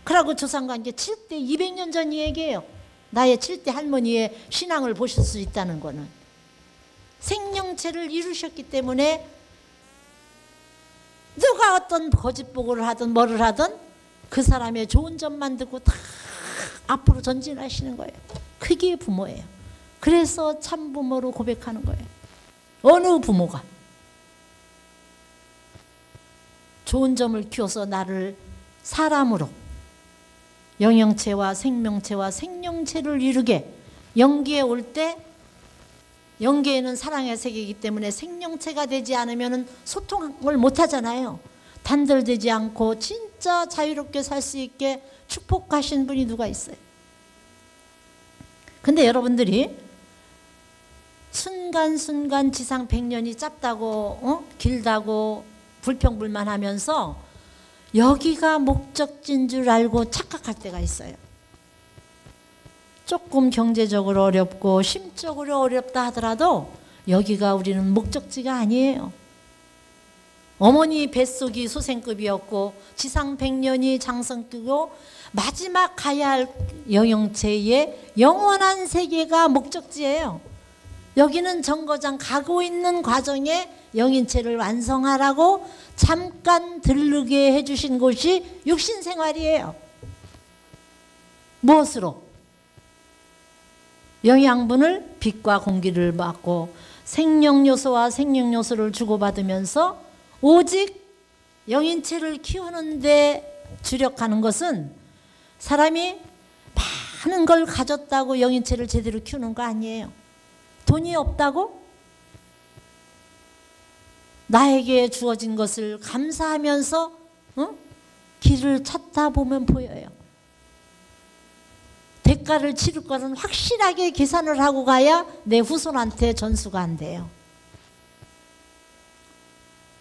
그러고 조상관계 7대 200년 전 얘기예요. 나의 7대 할머니의 신앙을 보실 수 있다는 거는 생명체를 이루셨기 때문에 누가 어떤 거짓보고를 하든 뭐를 하든 그 사람의 좋은 점만 듣고 다 앞으로 전진하시는 거예요. 그게 부모예요. 그래서 참 부모로 고백하는 거예요. 어느 부모가 좋은 점을 키워서 나를 사람으로 영영체와 생명체와 생명체를 이루게 영계에 올 때 영계에는 사랑의 세계이기 때문에 생명체가 되지 않으면 소통을 못 하잖아요. 단절되지 않고 진짜 자유롭게 살 수 있게 축복하신 분이 누가 있어요? 근데 여러분들이 순간순간 지상 100년이 짧다고 어? 길다고 불평불만하면서 여기가 목적지인 줄 알고 착각할 때가 있어요. 조금 경제적으로 어렵고 심적으로 어렵다 하더라도 여기가 우리는 목적지가 아니에요. 어머니 뱃속이 소생급이었고 지상 백년이 장성급이고 마지막 가야 할 영영체의 영원한 세계가 목적지예요. 여기는 정거장 가고 있는 과정에 영인체를 완성하라고 잠깐 들르게 해주신 곳이 육신생활이에요. 무엇으로? 영양분을 빛과 공기를 받고 생명요소와 생명요소를 주고받으면서 오직 영인체를 키우는 데 주력하는 것은 사람이 많은 걸 가졌다고 영인체를 제대로 키우는 거 아니에요. 돈이 없다고? 나에게 주어진 것을 감사하면서 어? 길을 찾다 보면 보여요. 대가를 치를 거는 확실하게 계산을 하고 가야 내 후손한테 전수가 안 돼요.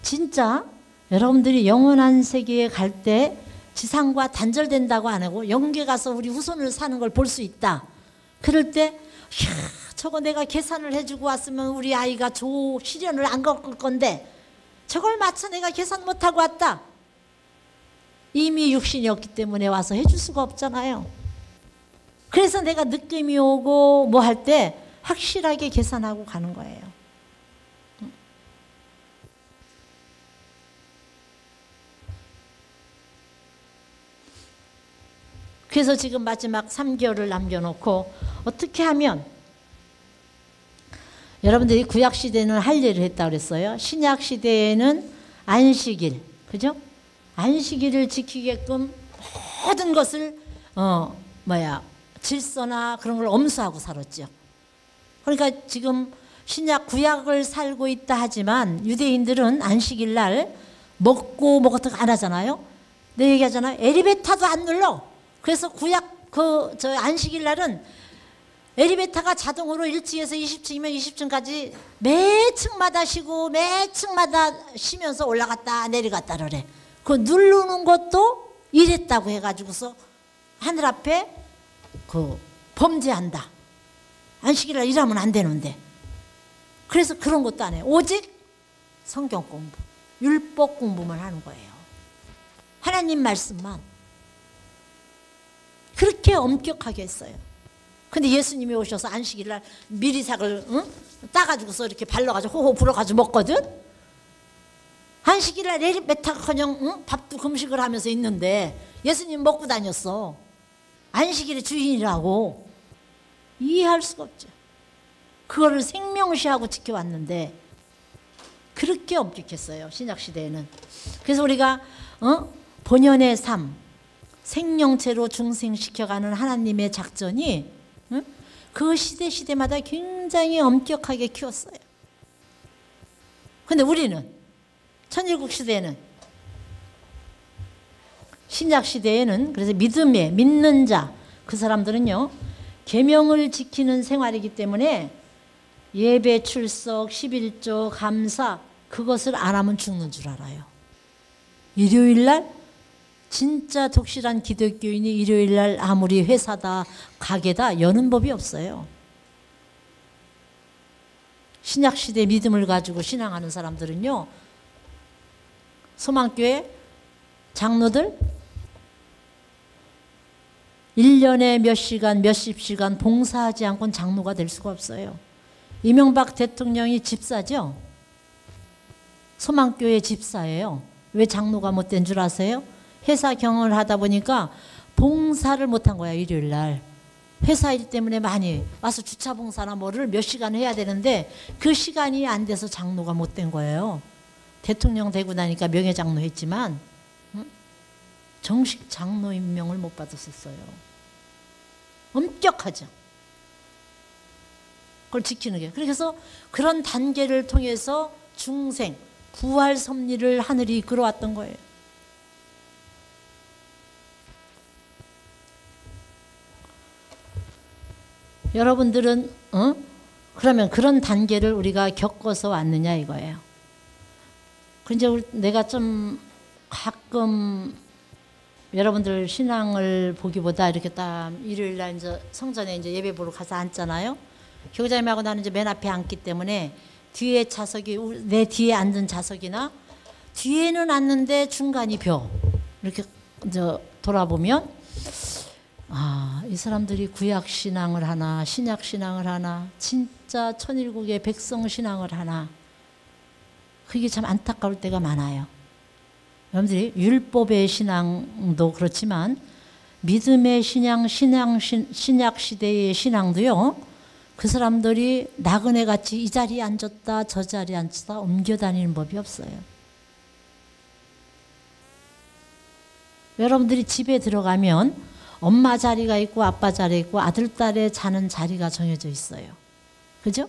진짜 여러분들이 영원한 세계에 갈 때 지상과 단절된다고 안 하고 영계 가서 우리 후손을 사는 걸 볼 수 있다. 그럴 때 이야, 저거 내가 계산을 해주고 왔으면 우리 아이가 조 시련을 안 겪을 건데 저걸 맞춰 내가 계산 못하고 왔다. 이미 육신이 없기 때문에 와서 해줄 수가 없잖아요. 그래서 내가 느낌이 오고 뭐 할 때 확실하게 계산하고 가는 거예요. 그래서 지금 마지막 3개월을 남겨놓고 어떻게 하면 여러분들이 구약 시대는 할례를 했다 그랬어요. 신약 시대에는 안식일, 그죠? 안식일을 지키게끔 모든 것을 어 뭐야 질서나 그런 걸 엄수하고 살았죠. 그러니까 지금 신약 구약을 살고 있다 하지만 유대인들은 안식일 날 먹고 뭐 같은 거 안 하잖아요. 내 얘기하잖아요. 엘리베이터도 안 눌러. 그래서 구약 그 저 안식일 날은 엘리베이터가 자동으로 1층에서 20층이면 20층까지 매 층마다 쉬고 매 층마다 쉬면서 올라갔다 내려갔다 그래. 그 누르는 것도 이랬다고 해가지고서 하늘 앞에 그 범죄한다. 안식일날 일하면 안 되는데. 그래서 그런 것도 안 해. 오직 성경 공부, 율법 공부만 하는 거예요. 하나님 말씀만. 그렇게 엄격하게 했어요. 근데 예수님이 오셔서 안식일날 미리삭을 응? 따가지고서 이렇게 발라가지고 호호 불어가지고 먹거든. 안식일날 메타커녕 응? 밥도 금식을 하면서 있는데 예수님 먹고 다녔어. 안식일의 주인이라고 이해할 수가 없죠. 그거를 생명시하고 지켜왔는데 그렇게 엄격했어요 신약 시대에는. 그래서 우리가 어? 본연의 삶, 생명체로 중생시켜가는 하나님의 작전이 응? 그 시대 시대마다 굉장히 엄격하게 키웠어요. 근데 우리는 천일국 시대에는 신약 시대에는 그래서 믿음에 믿는 자 그 사람들은요 계명을 지키는 생활이기 때문에 예배 출석 11조 감사 그것을 안 하면 죽는 줄 알아요. 일요일 날 진짜 독실한 기독교인이 일요일 날 아무리 회사다 가게다 여는 법이 없어요. 신약 시대 믿음을 가지고 신앙하는 사람들은요. 소망교회 장로들 1년에 몇 시간 몇십 시간 봉사하지 않고는 장로가 될 수가 없어요. 이명박 대통령이 집사죠. 소망교회 집사예요. 왜 장로가 못 된 줄 아세요? 회사 경험을 하다 보니까 봉사를 못한 거야 일요일 날. 회사 일 때문에 많이 와서 주차 봉사나 뭐를 몇 시간 해야 되는데 그 시간이 안 돼서 장로가 못 된 거예요. 대통령 되고 나니까 명예 장로 했지만 정식 장로 임명을 못 받았었어요. 엄격하죠. 그걸 지키는 게. 그래서 그런 단계를 통해서 중생, 부활 섭리를 하늘이 이끌어왔던 거예요. 여러분들은 어? 그러면 그런 단계를 우리가 겪어서 왔느냐 이거예요. 근데 내가 좀 가끔 여러분들 신앙을 보기보다 이렇게 딱 일요일 날 이제 성전에 이제 예배 보러 가서 앉잖아요. 교장님하고 나는 이제 맨 앞에 앉기 때문에 뒤에 좌석이 내 뒤에 앉은 좌석이나 뒤에는 앉는데 중간이 벼 이렇게 이제 돌아보면 아, 이 사람들이 구약 신앙을 하나, 신약 신앙을 하나, 진짜 천일국의 백성 신앙을 하나. 그게 참 안타까울 때가 많아요. 여러분들이 율법의 신앙도 그렇지만 믿음의 신앙, 신앙, 신, 신약 시대의 신앙도요. 그 사람들이 나그네 같이 이 자리에 앉았다 저 자리에 앉았다 옮겨 다니는 법이 없어요. 여러분들이 집에 들어가면 엄마 자리가 있고 아빠 자리 있고 아들 딸의 자는 자리가 정해져 있어요. 그죠?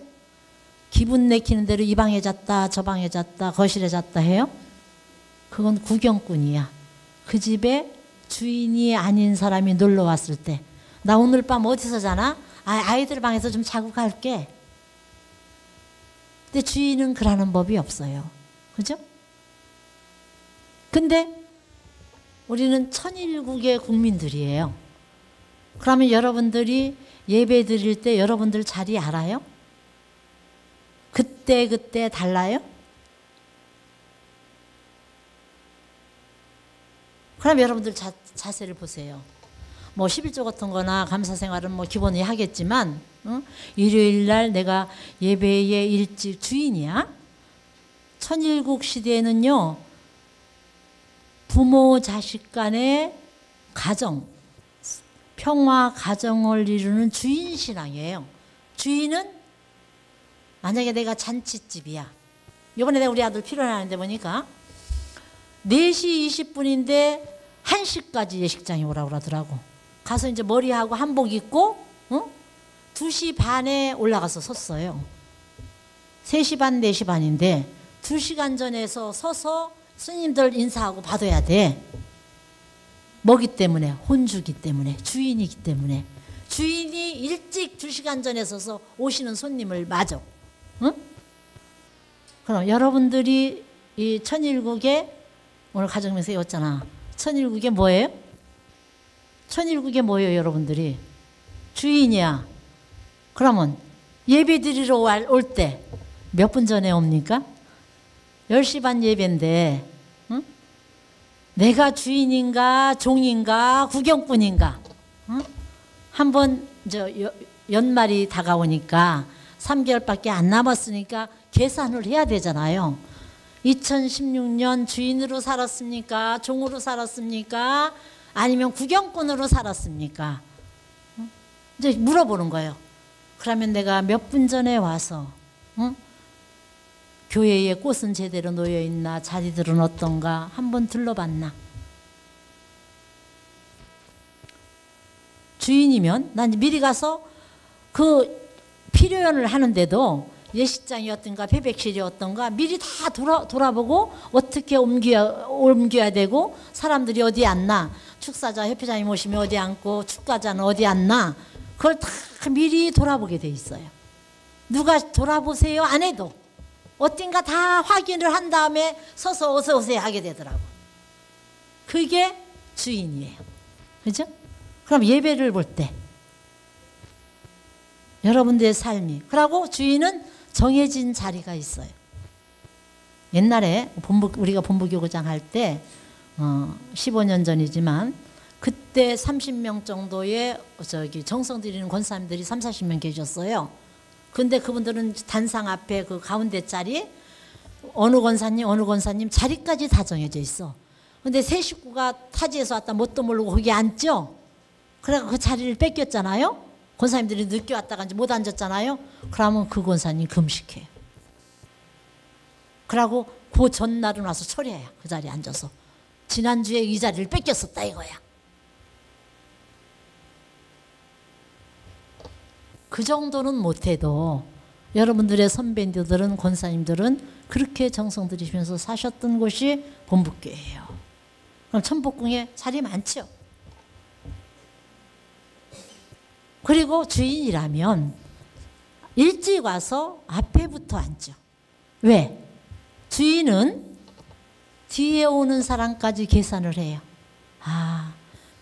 기분 내키는 대로 이 방에 잤다 저 방에 잤다 거실에 잤다 해요. 그건 구경꾼이야. 그 집에 주인이 아닌 사람이 놀러 왔을 때 나 오늘 밤 어디서 자나? 아, 아이들 방에서 좀 자고 갈게. 근데 주인은 그러는 법이 없어요. 그죠? 근데 우리는 천일국의 국민들이에요. 그러면 여러분들이 예배 드릴 때 여러분들 자리 알아요? 그때 그때 달라요? 그럼 여러분들 자, 자세를 보세요. 뭐 11조 같은 거나 감사 생활은 뭐 기본이 하겠지만 어? 일요일 날 내가 예배의 일집 주인이야. 천일국 시대에는요. 부모 자식 간의 가정 평화 가정을 이루는 주인 신앙이에요. 주인은 만약에 내가 잔치집이야. 이번에 내가 우리 아들 필요하는데 보니까 4시 20분인데 1시까지 예식장에 오라고 그러더라고. 가서 이제 머리하고 한복 입고 어? 2시 반에 올라가서 섰어요. 3시 반, 4시 반인데 2시간 전에서 서서 스님들 인사하고 받아야 돼. 뭐기 때문에 혼주기 때문에 주인이기 때문에 주인이 일찍 두 시간 전에 서서 오시는 손님을 맞아. 응? 그럼 여러분들이 이 천일국에 오늘 가정명세 였잖아. 천일국에 뭐예요? 천일국에 뭐예요, 여러분들이? 주인이야. 그러면 예배 드리러 올 때 몇 분 전에 옵니까? 10시 반 예배인데 응? 내가 주인인가 종인가 구경꾼인가 응? 한번 저 연말이 다가오니까 3개월밖에 안 남았으니까 계산을 해야 되잖아요. 2016년 주인으로 살았습니까? 종으로 살았습니까? 아니면 구경꾼으로 살았습니까? 이제 물어보는 거예요. 그러면 내가 몇 분 전에 와서 응? 교회에 꽃은 제대로 놓여 있나 자리들은 어떤가 한번 둘러봤나 주인이면 난 미리 가서 그 필요연을 하는데도 예식장이었던가 폐백실이었던가 미리 다 돌아, 돌아보고 어떻게 옮겨야, 옮겨야 되고 사람들이 어디 앉나 축사자 협회장님 오시면 어디 앉고 축가자는 어디 앉나 그걸 다 미리 돌아보게 돼 있어요. 누가 돌아보세요 안 해도 어딘가 다 확인을 한 다음에 서서 어서 오세요 하게 되더라고. 그게 주인이에요. 그죠? 그럼 예배를 볼 때 여러분들의 삶이 그러고 주인은 정해진 자리가 있어요. 옛날에 본부 우리가 본부교구장 할 때 어, 15년 전이지만 그때 30명 정도의 저기 정성 들이는 권사님들이 3, 40명 계셨어요. 근데 그분들은 단상 앞에 그 가운데 자리 어느 권사님 어느 권사님 자리까지 다 정해져 있어. 근데 세 식구가 타지에서 왔다 뭣도 모르고 거기 앉죠. 그래서 그 자리를 뺏겼잖아요. 권사님들이 늦게 이제 못 앉았잖아요. 그러면 그 권사님 금식해요. 그러고 그 전날은 와서 처리해요. 그 자리에 앉아서. 지난주에 이 자리를 뺏겼었다 이거야. 그 정도는 못해도 여러분들의 선배님들은 권사님들은 그렇게 정성 들이시면서 사셨던 곳이 본북교예요. 그럼 천복궁에 자리 많죠. 그리고 주인이라면 일찍 와서 앞에부터 앉죠. 왜? 주인은 뒤에 오는 사람까지 계산을 해요. 아,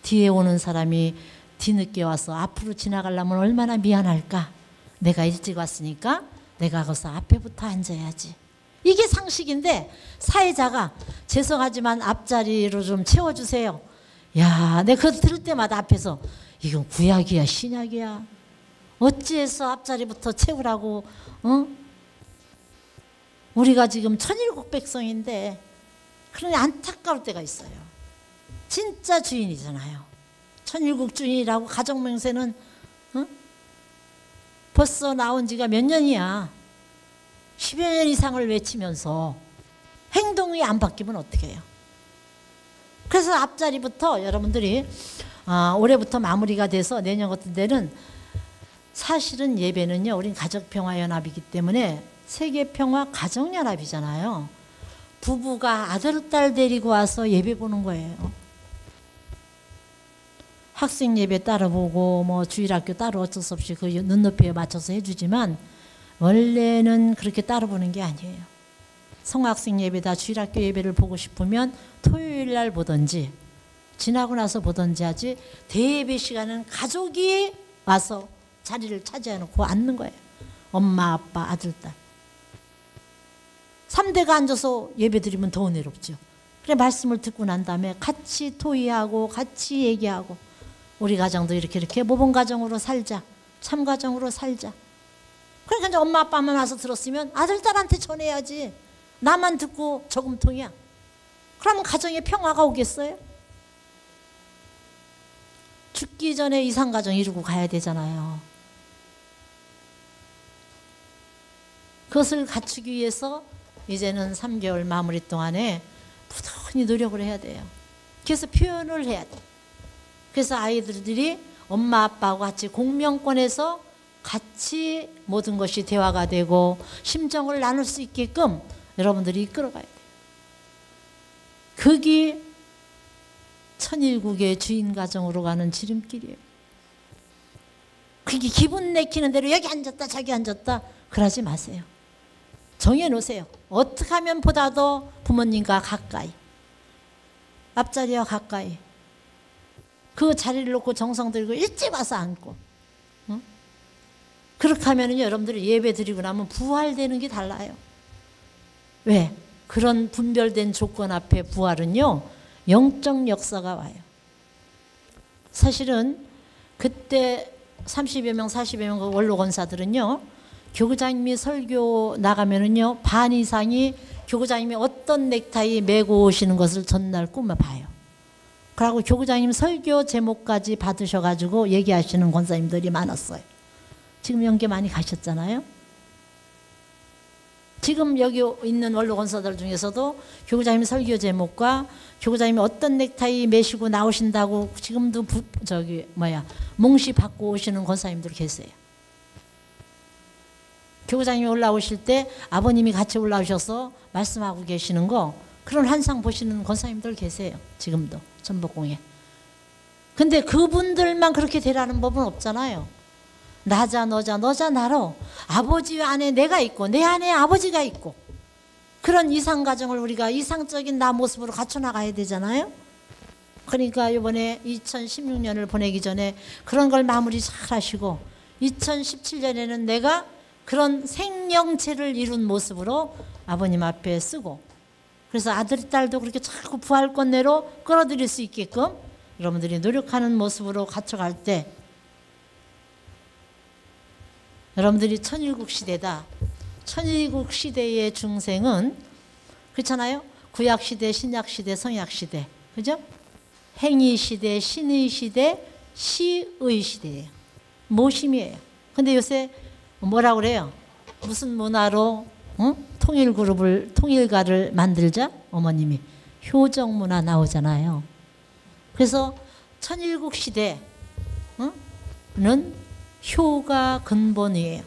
뒤에 오는 사람이 뒤늦게 와서 앞으로 지나가려면 얼마나 미안할까? 내가 일찍 왔으니까 내가 거기서 앞에부터 앉아야지. 이게 상식인데 사회자가 죄송하지만 앞자리로 좀 채워주세요. 야, 내가 그거 들을 때마다 앞에서 이건 구약이야 신약이야. 어찌해서 앞자리부터 채우라고 어? 우리가 지금 천일국 백성인데 그러니 안타까울 때가 있어요. 진짜 주인이잖아요. 천일국 주인이라고 가정명세는 어? 벌써 나온 지가 몇 년이야. 10여 년 이상을 외치면서 행동이 안 바뀌면 어떻게 해요? 그래서 앞자리부터 여러분들이 아, 올해부터 마무리가 돼서 내년 같은 데는 사실은 예배는요, 우린 가족평화연합이기 때문에 세계평화 가정연합이잖아요. 부부가 아들, 딸 데리고 와서 예배 보는 거예요. 학생 예배 따로 보고 뭐 주일학교 따로 어쩔 수 없이 그 눈높이에 맞춰서 해주지만 원래는 그렇게 따로 보는 게 아니에요. 성학생 예배다 주일학교 예배를 보고 싶으면 토요일 날 보든지 지나고 나서 보든지 하지 대예배 시간은 가족이 와서 자리를 차지해 놓고 앉는 거예요. 엄마, 아빠, 아들, 딸. 3대가 앉아서 예배 드리면 더 은혜롭죠. 그래 말씀을 듣고 난 다음에 같이 토의하고 같이 얘기하고 우리 가정도 이렇게 이렇게 모범 가정으로 살자. 참 가정으로 살자. 그러니까 이제 엄마 아빠만 와서 들었으면 아들 딸한테 전해야지. 나만 듣고 저금통이야. 그러면 가정에 평화가 오겠어요? 죽기 전에 이상 가정 이루고 가야 되잖아요. 그것을 갖추기 위해서 이제는 3개월 마무리 동안에 부단히 노력을 해야 돼요. 그래서 표현을 해야 돼. 그래서 아이들이 엄마 아빠하고 같이 공명권에서 같이 모든 것이 대화가 되고 심정을 나눌 수 있게끔 여러분들이 이끌어가야 돼요. 거기 천일국의 주인 가정으로 가는 지름길이에요. 그게 기분 내키는 대로 여기 앉았다 저기 앉았다 그러지 마세요. 정해놓으세요. 어떻게 하면 보다도 부모님과 가까이 앞자리와 가까이 그 자리를 놓고 정성 들이고 일찍 와서 앉고 응? 그렇게 하면 여러분들이 예배 드리고 나면 부활되는 게 달라요. 왜? 그런 분별된 조건 앞에 부활은요 영적 역사가 와요. 사실은 그때 30여 명, 40여 명그 원로 권사들은요. 교구장님이 설교 나가면은요. 반 이상이 교구장님이 어떤 넥타이 메고 오시는 것을 전날 꿈에 봐요. 그리고 교구장님 설교 제목까지 받으셔가지고 얘기하시는 권사님들이 많았어요. 지금 연계 많이 가셨잖아요. 지금 여기 있는 원로 권사들 중에서도 교구장님 설교 제목과 교구장님이 어떤 넥타이 매시고 나오신다고 지금도 부, 저기 뭐야 몽시 받고 오시는 권사님들 계세요. 교구장님이 올라오실 때 아버님이 같이 올라오셔서 말씀하고 계시는 거 그런 환상 보시는 권사님들 계세요. 지금도 전복공에. 근데 그분들만 그렇게 되라는 법은 없잖아요. 나자 너자 너자 나로 아버지 안에 내가 있고 내 안에 아버지가 있고 그런 이상 가정을 우리가 이상적인 나 모습으로 갖춰 나가야 되잖아요. 그러니까 이번에 2016년을 보내기 전에 그런 걸 마무리 잘 하시고 2017년에는 내가 그런 생명체를 이룬 모습으로 아버님 앞에 쓰고 그래서 아들 딸도 그렇게 자꾸 부활권 내로 끌어들일 수 있게끔 여러분들이 노력하는 모습으로 갖춰갈 때 여러분들이 천일국 시대다. 천일국 시대의 중생은 그렇잖아요. 구약 시대, 신약 시대, 성약 시대. 그죠? 행위 시대, 신의 시대, 시의 시대예요. 모심이에요. 근데 요새 뭐라 그래요? 무슨 문화로 어? 통일 그룹을 통일가를 만들자 어머님이 효정 문화 나오잖아요. 그래서 천일국 시대는 어? 효가 근본이에요.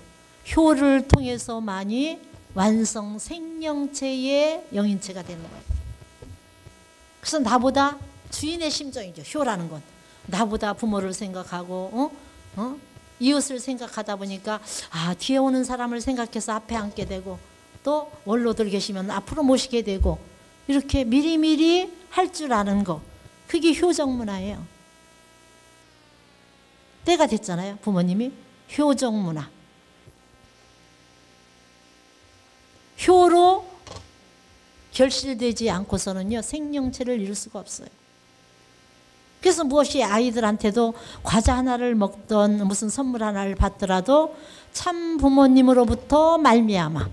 효를 통해서 많이 완성 생명체의 영인체가 되는 거예요. 그래서 나보다 주인의 심정이죠. 효라는 건 나보다 부모를 생각하고 어? 어? 이웃을 생각하다 보니까 아 뒤에 오는 사람을 생각해서 앞에 앉게 되고 또 원로들 계시면 앞으로 모시게 되고 이렇게 미리미리 할 줄 아는 거 그게 효정 문화예요. 때가 됐잖아요. 부모님이 효정 문화. 효로 결실되지 않고서는요 생명체를 이룰 수가 없어요. 그래서 무엇이 아이들한테도 과자 하나를 먹던 무슨 선물 하나를 받더라도 참 부모님으로부터 말미암아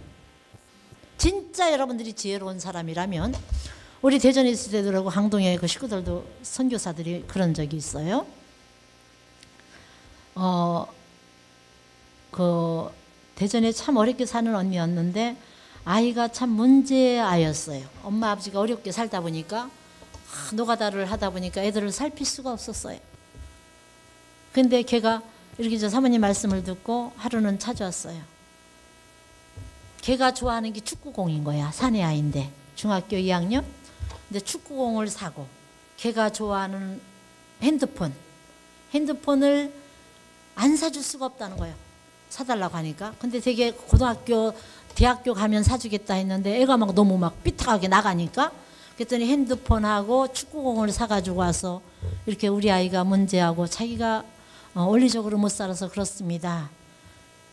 진짜 여러분들이 지혜로운 사람이라면 우리 대전에 있을 때도 강동의 그 식구들도 선교사들이 그런 적이 있어요. 어, 그 대전에 참 어렵게 사는 언니였는데 아이가 참 문제 아였어요. 엄마 아버지가 어렵게 살다 보니까 아, 노가다를 하다 보니까 애들을 살필 수가 없었어요. 근데 걔가 이렇게 저 사모님 말씀을 듣고 하루는 찾아왔어요. 걔가 좋아하는 게 축구공인 거야. 사내 아이인데 중학교 2학년. 근데 축구공을 사고 걔가 좋아하는 핸드폰 핸드폰을 안 사줄 수가 없다는 거예요. 사달라고 하니까. 근데 되게 고등학교, 대학교 가면 사주겠다 했는데 애가 막 너무 막 삐딱하게 나가니까 그랬더니 핸드폰하고 축구공을 사가지고 와서 이렇게 우리 아이가 문제하고 자기가 어, 원리적으로 못 살아서 그렇습니다.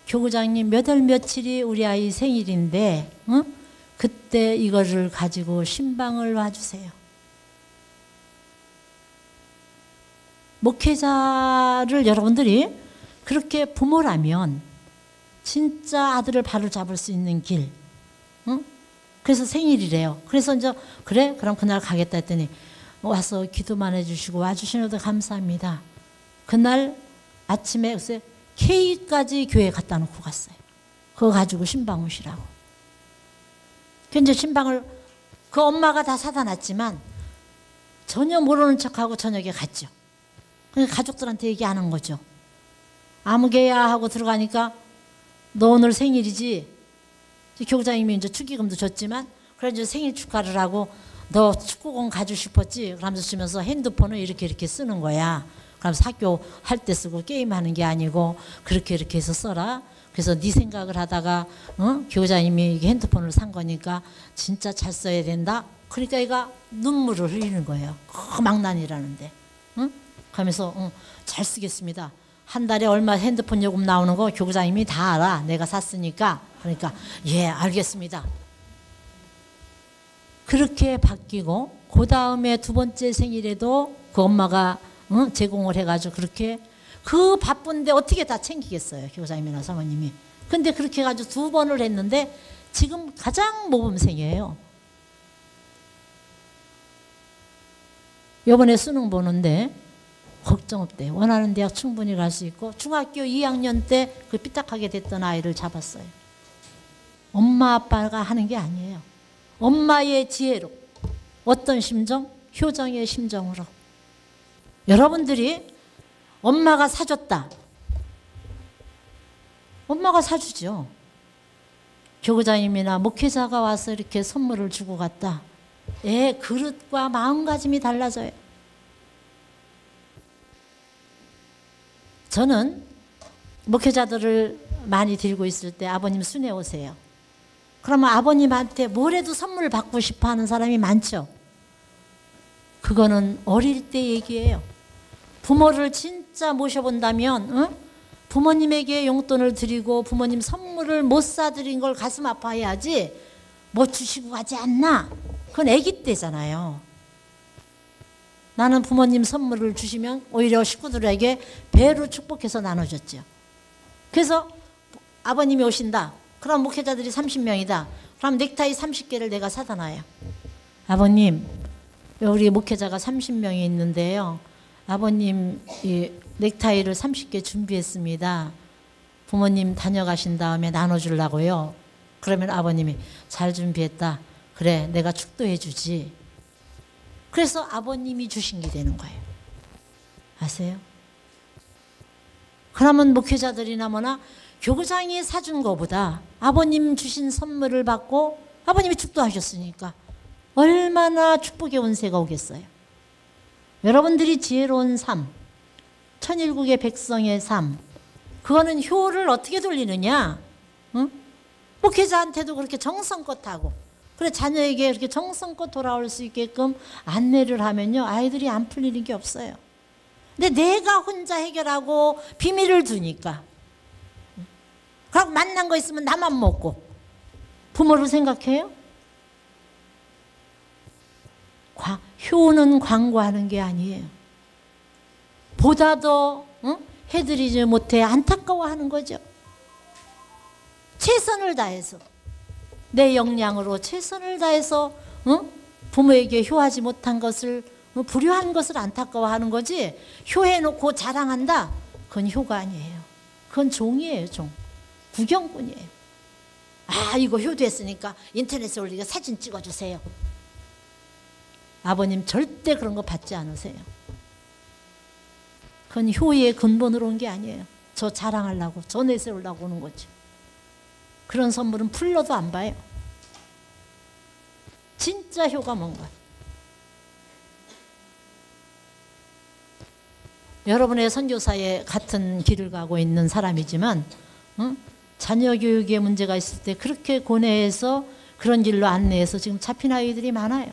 교구장님 몇 월 며칠이 우리 아이 생일인데 어? 그때 이거를 가지고 신방을 와주세요. 목회자를 여러분들이 그렇게 부모라면 진짜 아들을 바로 잡을 수 있는 길. 응? 그래서 생일이래요. 그래서 이제 그래 그럼 그날 가겠다 했더니 와서 기도만 해주시고 와주시는 것 감사합니다. 그날 아침에 글쎄 K까지 교회 갖다 놓고 갔어요. 그거 가지고 신방 오시라고. 그 이제 신방을 그 엄마가 다 사다 놨지만 전혀 모르는 척하고 저녁에 갔죠. 가족들한테 얘기하는 거죠. 아무개야 하고 들어가니까 너 오늘 생일이지? 교장님이 이제 축의금도 줬지만 그래 이제 생일 축하를 하고 너 축구공 가지고 싶었지? 그러면서 주면서 핸드폰을 이렇게 이렇게 쓰는 거야. 그러면서 학교 할 때 쓰고 게임하는 게 아니고 그렇게 이렇게 해서 써라. 그래서 네 생각을 하다가 어? 교장님이 핸드폰을 산 거니까 진짜 잘 써야 된다. 그러니까 얘가 눈물을 흘리는 거예요. 그 망난이라는데. 응? 하면서 응, 잘 쓰겠습니다. 한 달에 얼마 핸드폰 요금 나오는 거 교장님이 다 알아. 내가 샀으니까. 그러니까 예 알겠습니다. 그렇게 바뀌고 그 다음에 두 번째 생일에도 그 엄마가 응? 제공을 해가지고 그렇게 그 바쁜데 어떻게 다 챙기겠어요 교사님이나 사모님이 근데 그렇게 해가지고 두 번을 했는데 지금 가장 모범생이에요 요번에 수능 보는데 걱정 없대 원하는 대학 충분히 갈 수 있고 중학교 2학년 때 그 삐딱하게 됐던 아이를 잡았어요 엄마 아빠가 하는 게 아니에요 엄마의 지혜로 어떤 심정? 효정의 심정으로 여러분들이 엄마가 사줬다. 엄마가 사주죠. 교구장님이나 목회자가 와서 이렇게 선물을 주고 갔다. 애 그릇과 마음가짐이 달라져요. 저는 목회자들을 많이 들고 있을 때 아버님 순회 오세요. 그러면 아버님한테 뭐래도 선물 받고 싶어 하는 사람이 많죠. 그거는 어릴 때 얘기예요. 부모를 진짜 모셔본다면 응? 부모님에게 용돈을 드리고 부모님 선물을 못 사드린 걸 가슴 아파해야지 뭐 주시고 가지 않나? 그건 아기 때잖아요. 나는 부모님 선물을 주시면 오히려 식구들에게 배로 축복해서 나눠줬죠. 그래서 아버님이 오신다. 그럼 목회자들이 30명이다. 그럼 넥타이 30개를 내가 사다 놔요. 아버님, 우리 목회자가 30명이 있는데요. 아버님 이 넥타이를 30개 준비했습니다. 부모님 다녀가신 다음에 나눠주려고요. 그러면 아버님이 잘 준비했다. 그래, 내가 축도해 주지. 그래서 아버님이 주신 게 되는 거예요. 아세요? 그러면 목회자들이나 뭐나 교구장이 사준 것보다 아버님 주신 선물을 받고 아버님이 축도하셨으니까 얼마나 축복의 운세가 오겠어요. 여러분들이 지혜로운 삶, 천일국의 백성의 삶, 그거는 효를 어떻게 돌리느냐? 응? 목회자한테도 그렇게 정성껏 하고, 그래 자녀에게 이렇게 정성껏 돌아올 수 있게끔 안내를 하면요 아이들이 안 풀리는 게 없어요. 근데 내가 혼자 해결하고 비밀을 두니까, 그럼 만난 거 있으면 나만 먹고 부모를 생각해요? 효는 광고하는 게 아니에요. 보다 더 어? 해드리지 못해 안타까워하는 거죠. 최선을 다해서 내 역량으로 최선을 다해서 어? 부모에게 효하지 못한 것을 어? 불효한 것을 안타까워하는 거지 효해놓고 자랑한다 그건 효가 아니에요. 그건 종이에요 종. 구경꾼이에요. 아 이거 효도했으니까 인터넷에 올리게 사진 찍어주세요. 아버님 절대 그런 거 받지 않으세요. 그건 효의 근본으로 온 게 아니에요. 저 자랑하려고, 저 내세우려고 오는 거죠. 그런 선물은 풀러도 안 봐요. 진짜 효가 뭔가. 여러분의 선교사에 같은 길을 가고 있는 사람이지만 응? 자녀 교육에 문제가 있을 때 그렇게 고뇌해서 그런 길로 안내해서 지금 잡힌 아이들이 많아요.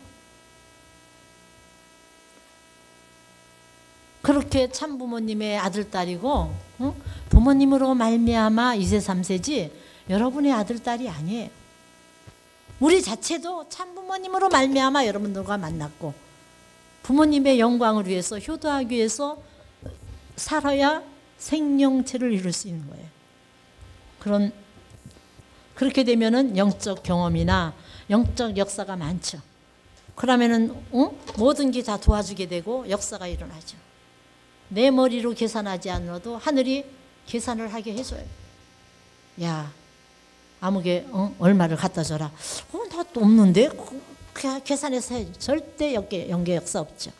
그렇게 참 부모님의 아들 딸이고 어? 부모님으로 말미암아 2세 3세지 여러분의 아들 딸이 아니에요. 우리 자체도 참 부모님으로 말미암아 여러분들과 만났고 부모님의 영광을 위해서 효도하기 위해서 살아야 생명체를 이룰 수 있는 거예요. 그런 그렇게 되면은 영적 경험이나 영적 역사가 많죠. 그러면은 어? 모든 게 다 도와주게 되고 역사가 일어나죠. 내 머리로 계산하지 않아도 하늘이 계산을 하게 해줘요. 야, 아무개 어? 얼마를 갖다 줘라. 어, 나또 없는데? 그, 계산해서 해. 절대 연계, 연계 역사 없죠.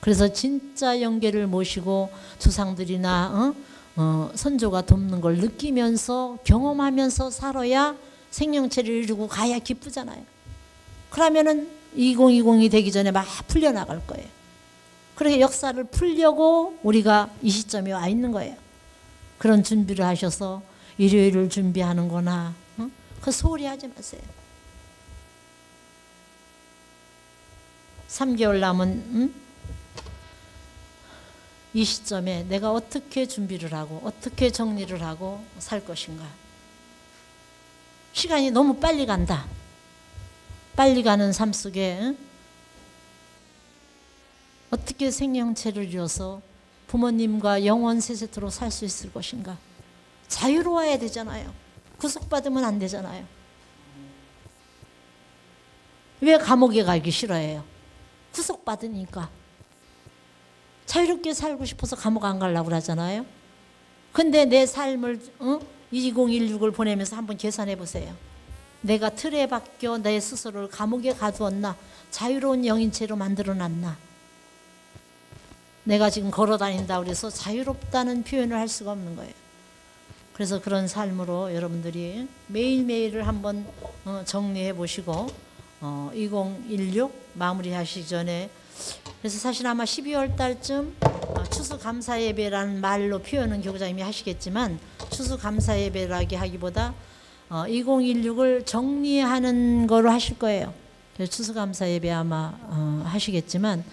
그래서 진짜 연계를 모시고 조상들이나 어? 어, 선조가 돕는 걸 느끼면서 경험하면서 살아야 생명체를 이루고 가야 기쁘잖아요. 그러면은 2020이 되기 전에 막 풀려나갈 거예요. 그렇게 역사를 풀려고 우리가 이 시점에 와 있는 거예요. 그런 준비를 하셔서 일요일을 준비하는 거나 어? 그 소리 하지 마세요. 3개월 남은 음? 이 시점에 내가 어떻게 준비를 하고 어떻게 정리를 하고 살 것인가. 시간이 너무 빨리 간다. 빨리 가는 삶 속에 응? 어떻게 생명체를 이어서 부모님과 영원 세세토록 살 수 있을 것인가. 자유로워야 되잖아요. 구속받으면 안 되잖아요. 왜 감옥에 가기 싫어해요? 구속받으니까. 자유롭게 살고 싶어서 감옥 안 가려고 그러잖아요. 근데 내 삶을 어? 2016을 보내면서 한번 계산해 보세요. 내가 틀에 박혀 내 스스로를 감옥에 가두었나? 자유로운 영인체로 만들어 놨나? 내가 지금 걸어 다닌다 그래서 자유롭다는 표현을 할 수가 없는 거예요. 그래서 그런 삶으로 여러분들이 매일매일을 한번 어, 정리해 보시고 2016 어, 마무리하시기 전에 그래서 사실 아마 12월 달쯤 어, 추수 감사 예배라는 말로 표현은 교장님이 하시겠지만 추수 감사 예배라기 하기보다 2016을 정리하는 거로 하실 거예요. 추수 감사 예배 아마 하시겠지만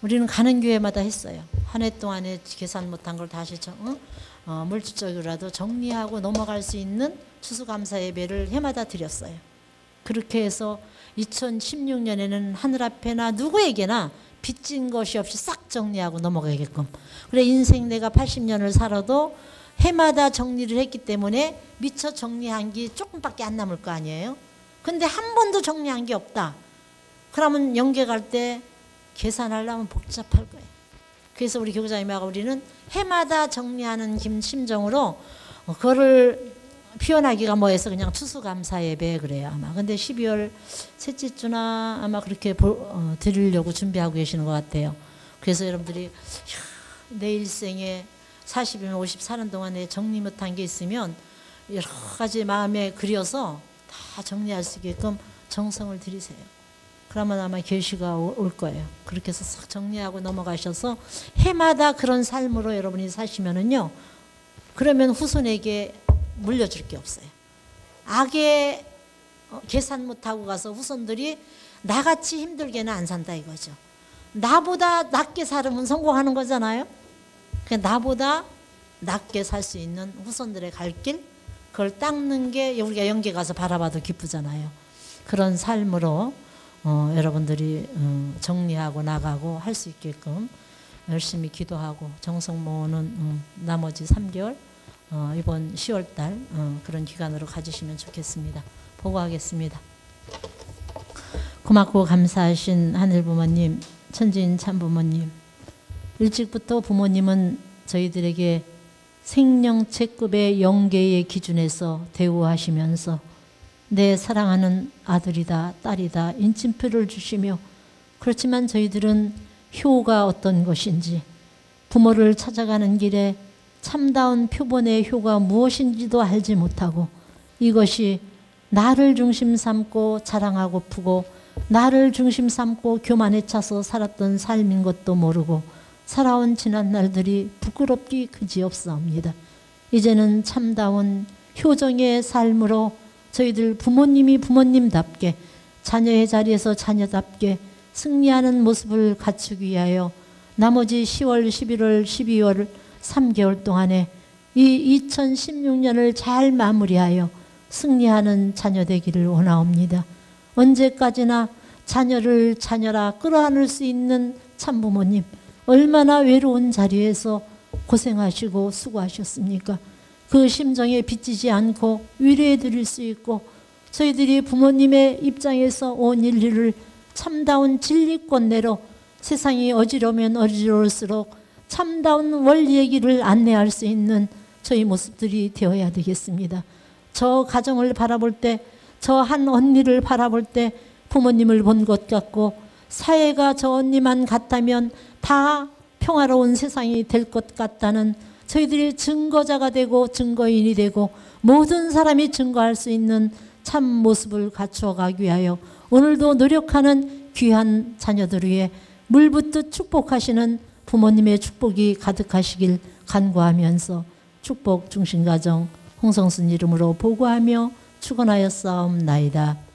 우리는 가는 교회마다 했어요. 한 해 동안에 계산 못한 걸 다시 정, 어? 어, 물질적으로라도 정리하고 넘어갈 수 있는 추수감사 예배를 해마다 드렸어요. 그렇게 해서 2016년에는 하늘 앞에나 누구에게나 빚진 것이 없이 싹 정리하고 넘어가게끔. 그래 인생 내가 80년을 살아도 해마다 정리를 했기 때문에 미처 정리한 게 조금밖에 안 남을 거 아니에요. 근데 한 번도 정리한 게 없다. 그러면 연계 갈 때 계산하려면 복잡할 거예요. 그래서 우리 교장님하고 우리는 해마다 정리하는 김심정으로 어, 그거를 표현하기가 뭐해서 그냥 추수감사 예배 그래요 아마. 근데 12월 셋째 주나 아마 그렇게 보, 어, 드리려고 준비하고 계시는 것 같아요. 그래서 여러분들이 내 일생에 40이면 50 사는 동안에 정리 못한 게 있으면 여러 가지 마음에 그려서 다 정리할 수 있게끔 정성을 들이세요. 그러면 아마 계시가 올 거예요. 그렇게 해서 싹 정리하고 넘어가셔서 해마다 그런 삶으로 여러분이 사시면은요. 그러면 후손에게 물려줄 게 없어요. 악에 어, 계산 못하고 가서 후손들이 나같이 힘들게는 안 산다 이거죠. 나보다 낮게 살으면 성공하는 거잖아요. 그 나보다 낮게 살 수 있는 후손들의 갈 길, 그걸 닦는 게 우리가 연계 가서 바라봐도 기쁘잖아요. 그런 삶으로 어, 여러분들이 어, 정리하고 나가고 할 수 있게끔 열심히 기도하고 정성 모으는 어, 나머지 3개월 어, 이번 10월달 어, 그런 기간으로 가지시면 좋겠습니다. 보고하겠습니다. 고맙고 감사하신 하늘 부모님, 천지인 참 부모님, 일찍부터 부모님은 저희들에게 생명체급의 영계의 기준에서 대우하시면서 내 사랑하는 아들이다, 딸이다, 인침표를 주시며 그렇지만 저희들은 효가 어떤 것인지 부모를 찾아가는 길에 참다운 표본의 효가 무엇인지도 알지 못하고 이것이 나를 중심 삼고 자랑하고프고 나를 중심 삼고 교만에 차서 살았던 삶인 것도 모르고 살아온 지난 날들이 부끄럽기 그지없사옵니다. 이제는 참다운 효정의 삶으로 저희들 부모님이 부모님답게 자녀의 자리에서 자녀답게 승리하는 모습을 갖추기 위하여 나머지 10월, 11월, 12월 3개월 동안에 이 2016년을 잘 마무리하여 승리하는 자녀 되기를 원하옵니다. 언제까지나 자녀를 자녀라 끌어안을 수 있는 참부모님 얼마나 외로운 자리에서 고생하시고 수고하셨습니까? 그 심정에 빚지지 않고 위로해 드릴 수 있고 저희들이 부모님의 입장에서 온 인류를 참다운 진리권내로 세상이 어지러면 어지러울수록 참다운 원리의 길을 안내할 수 있는 저희 모습들이 되어야 되겠습니다. 저 가정을 바라볼 때, 저 한 언니를 바라볼 때 부모님을 본 것 같고 사회가 저 언니만 같다면 다 평화로운 세상이 될 것 같다는 저희들이 증거자가 되고 증거인이 되고 모든 사람이 증거할 수 있는 참 모습을 갖추어 가기 위하여 오늘도 노력하는 귀한 자녀들 위해 물붓듯 축복하시는 부모님의 축복이 가득하시길 간구하면서 축복 중심가정 홍성순 이름으로 보고하며 축원하였사옵나이다.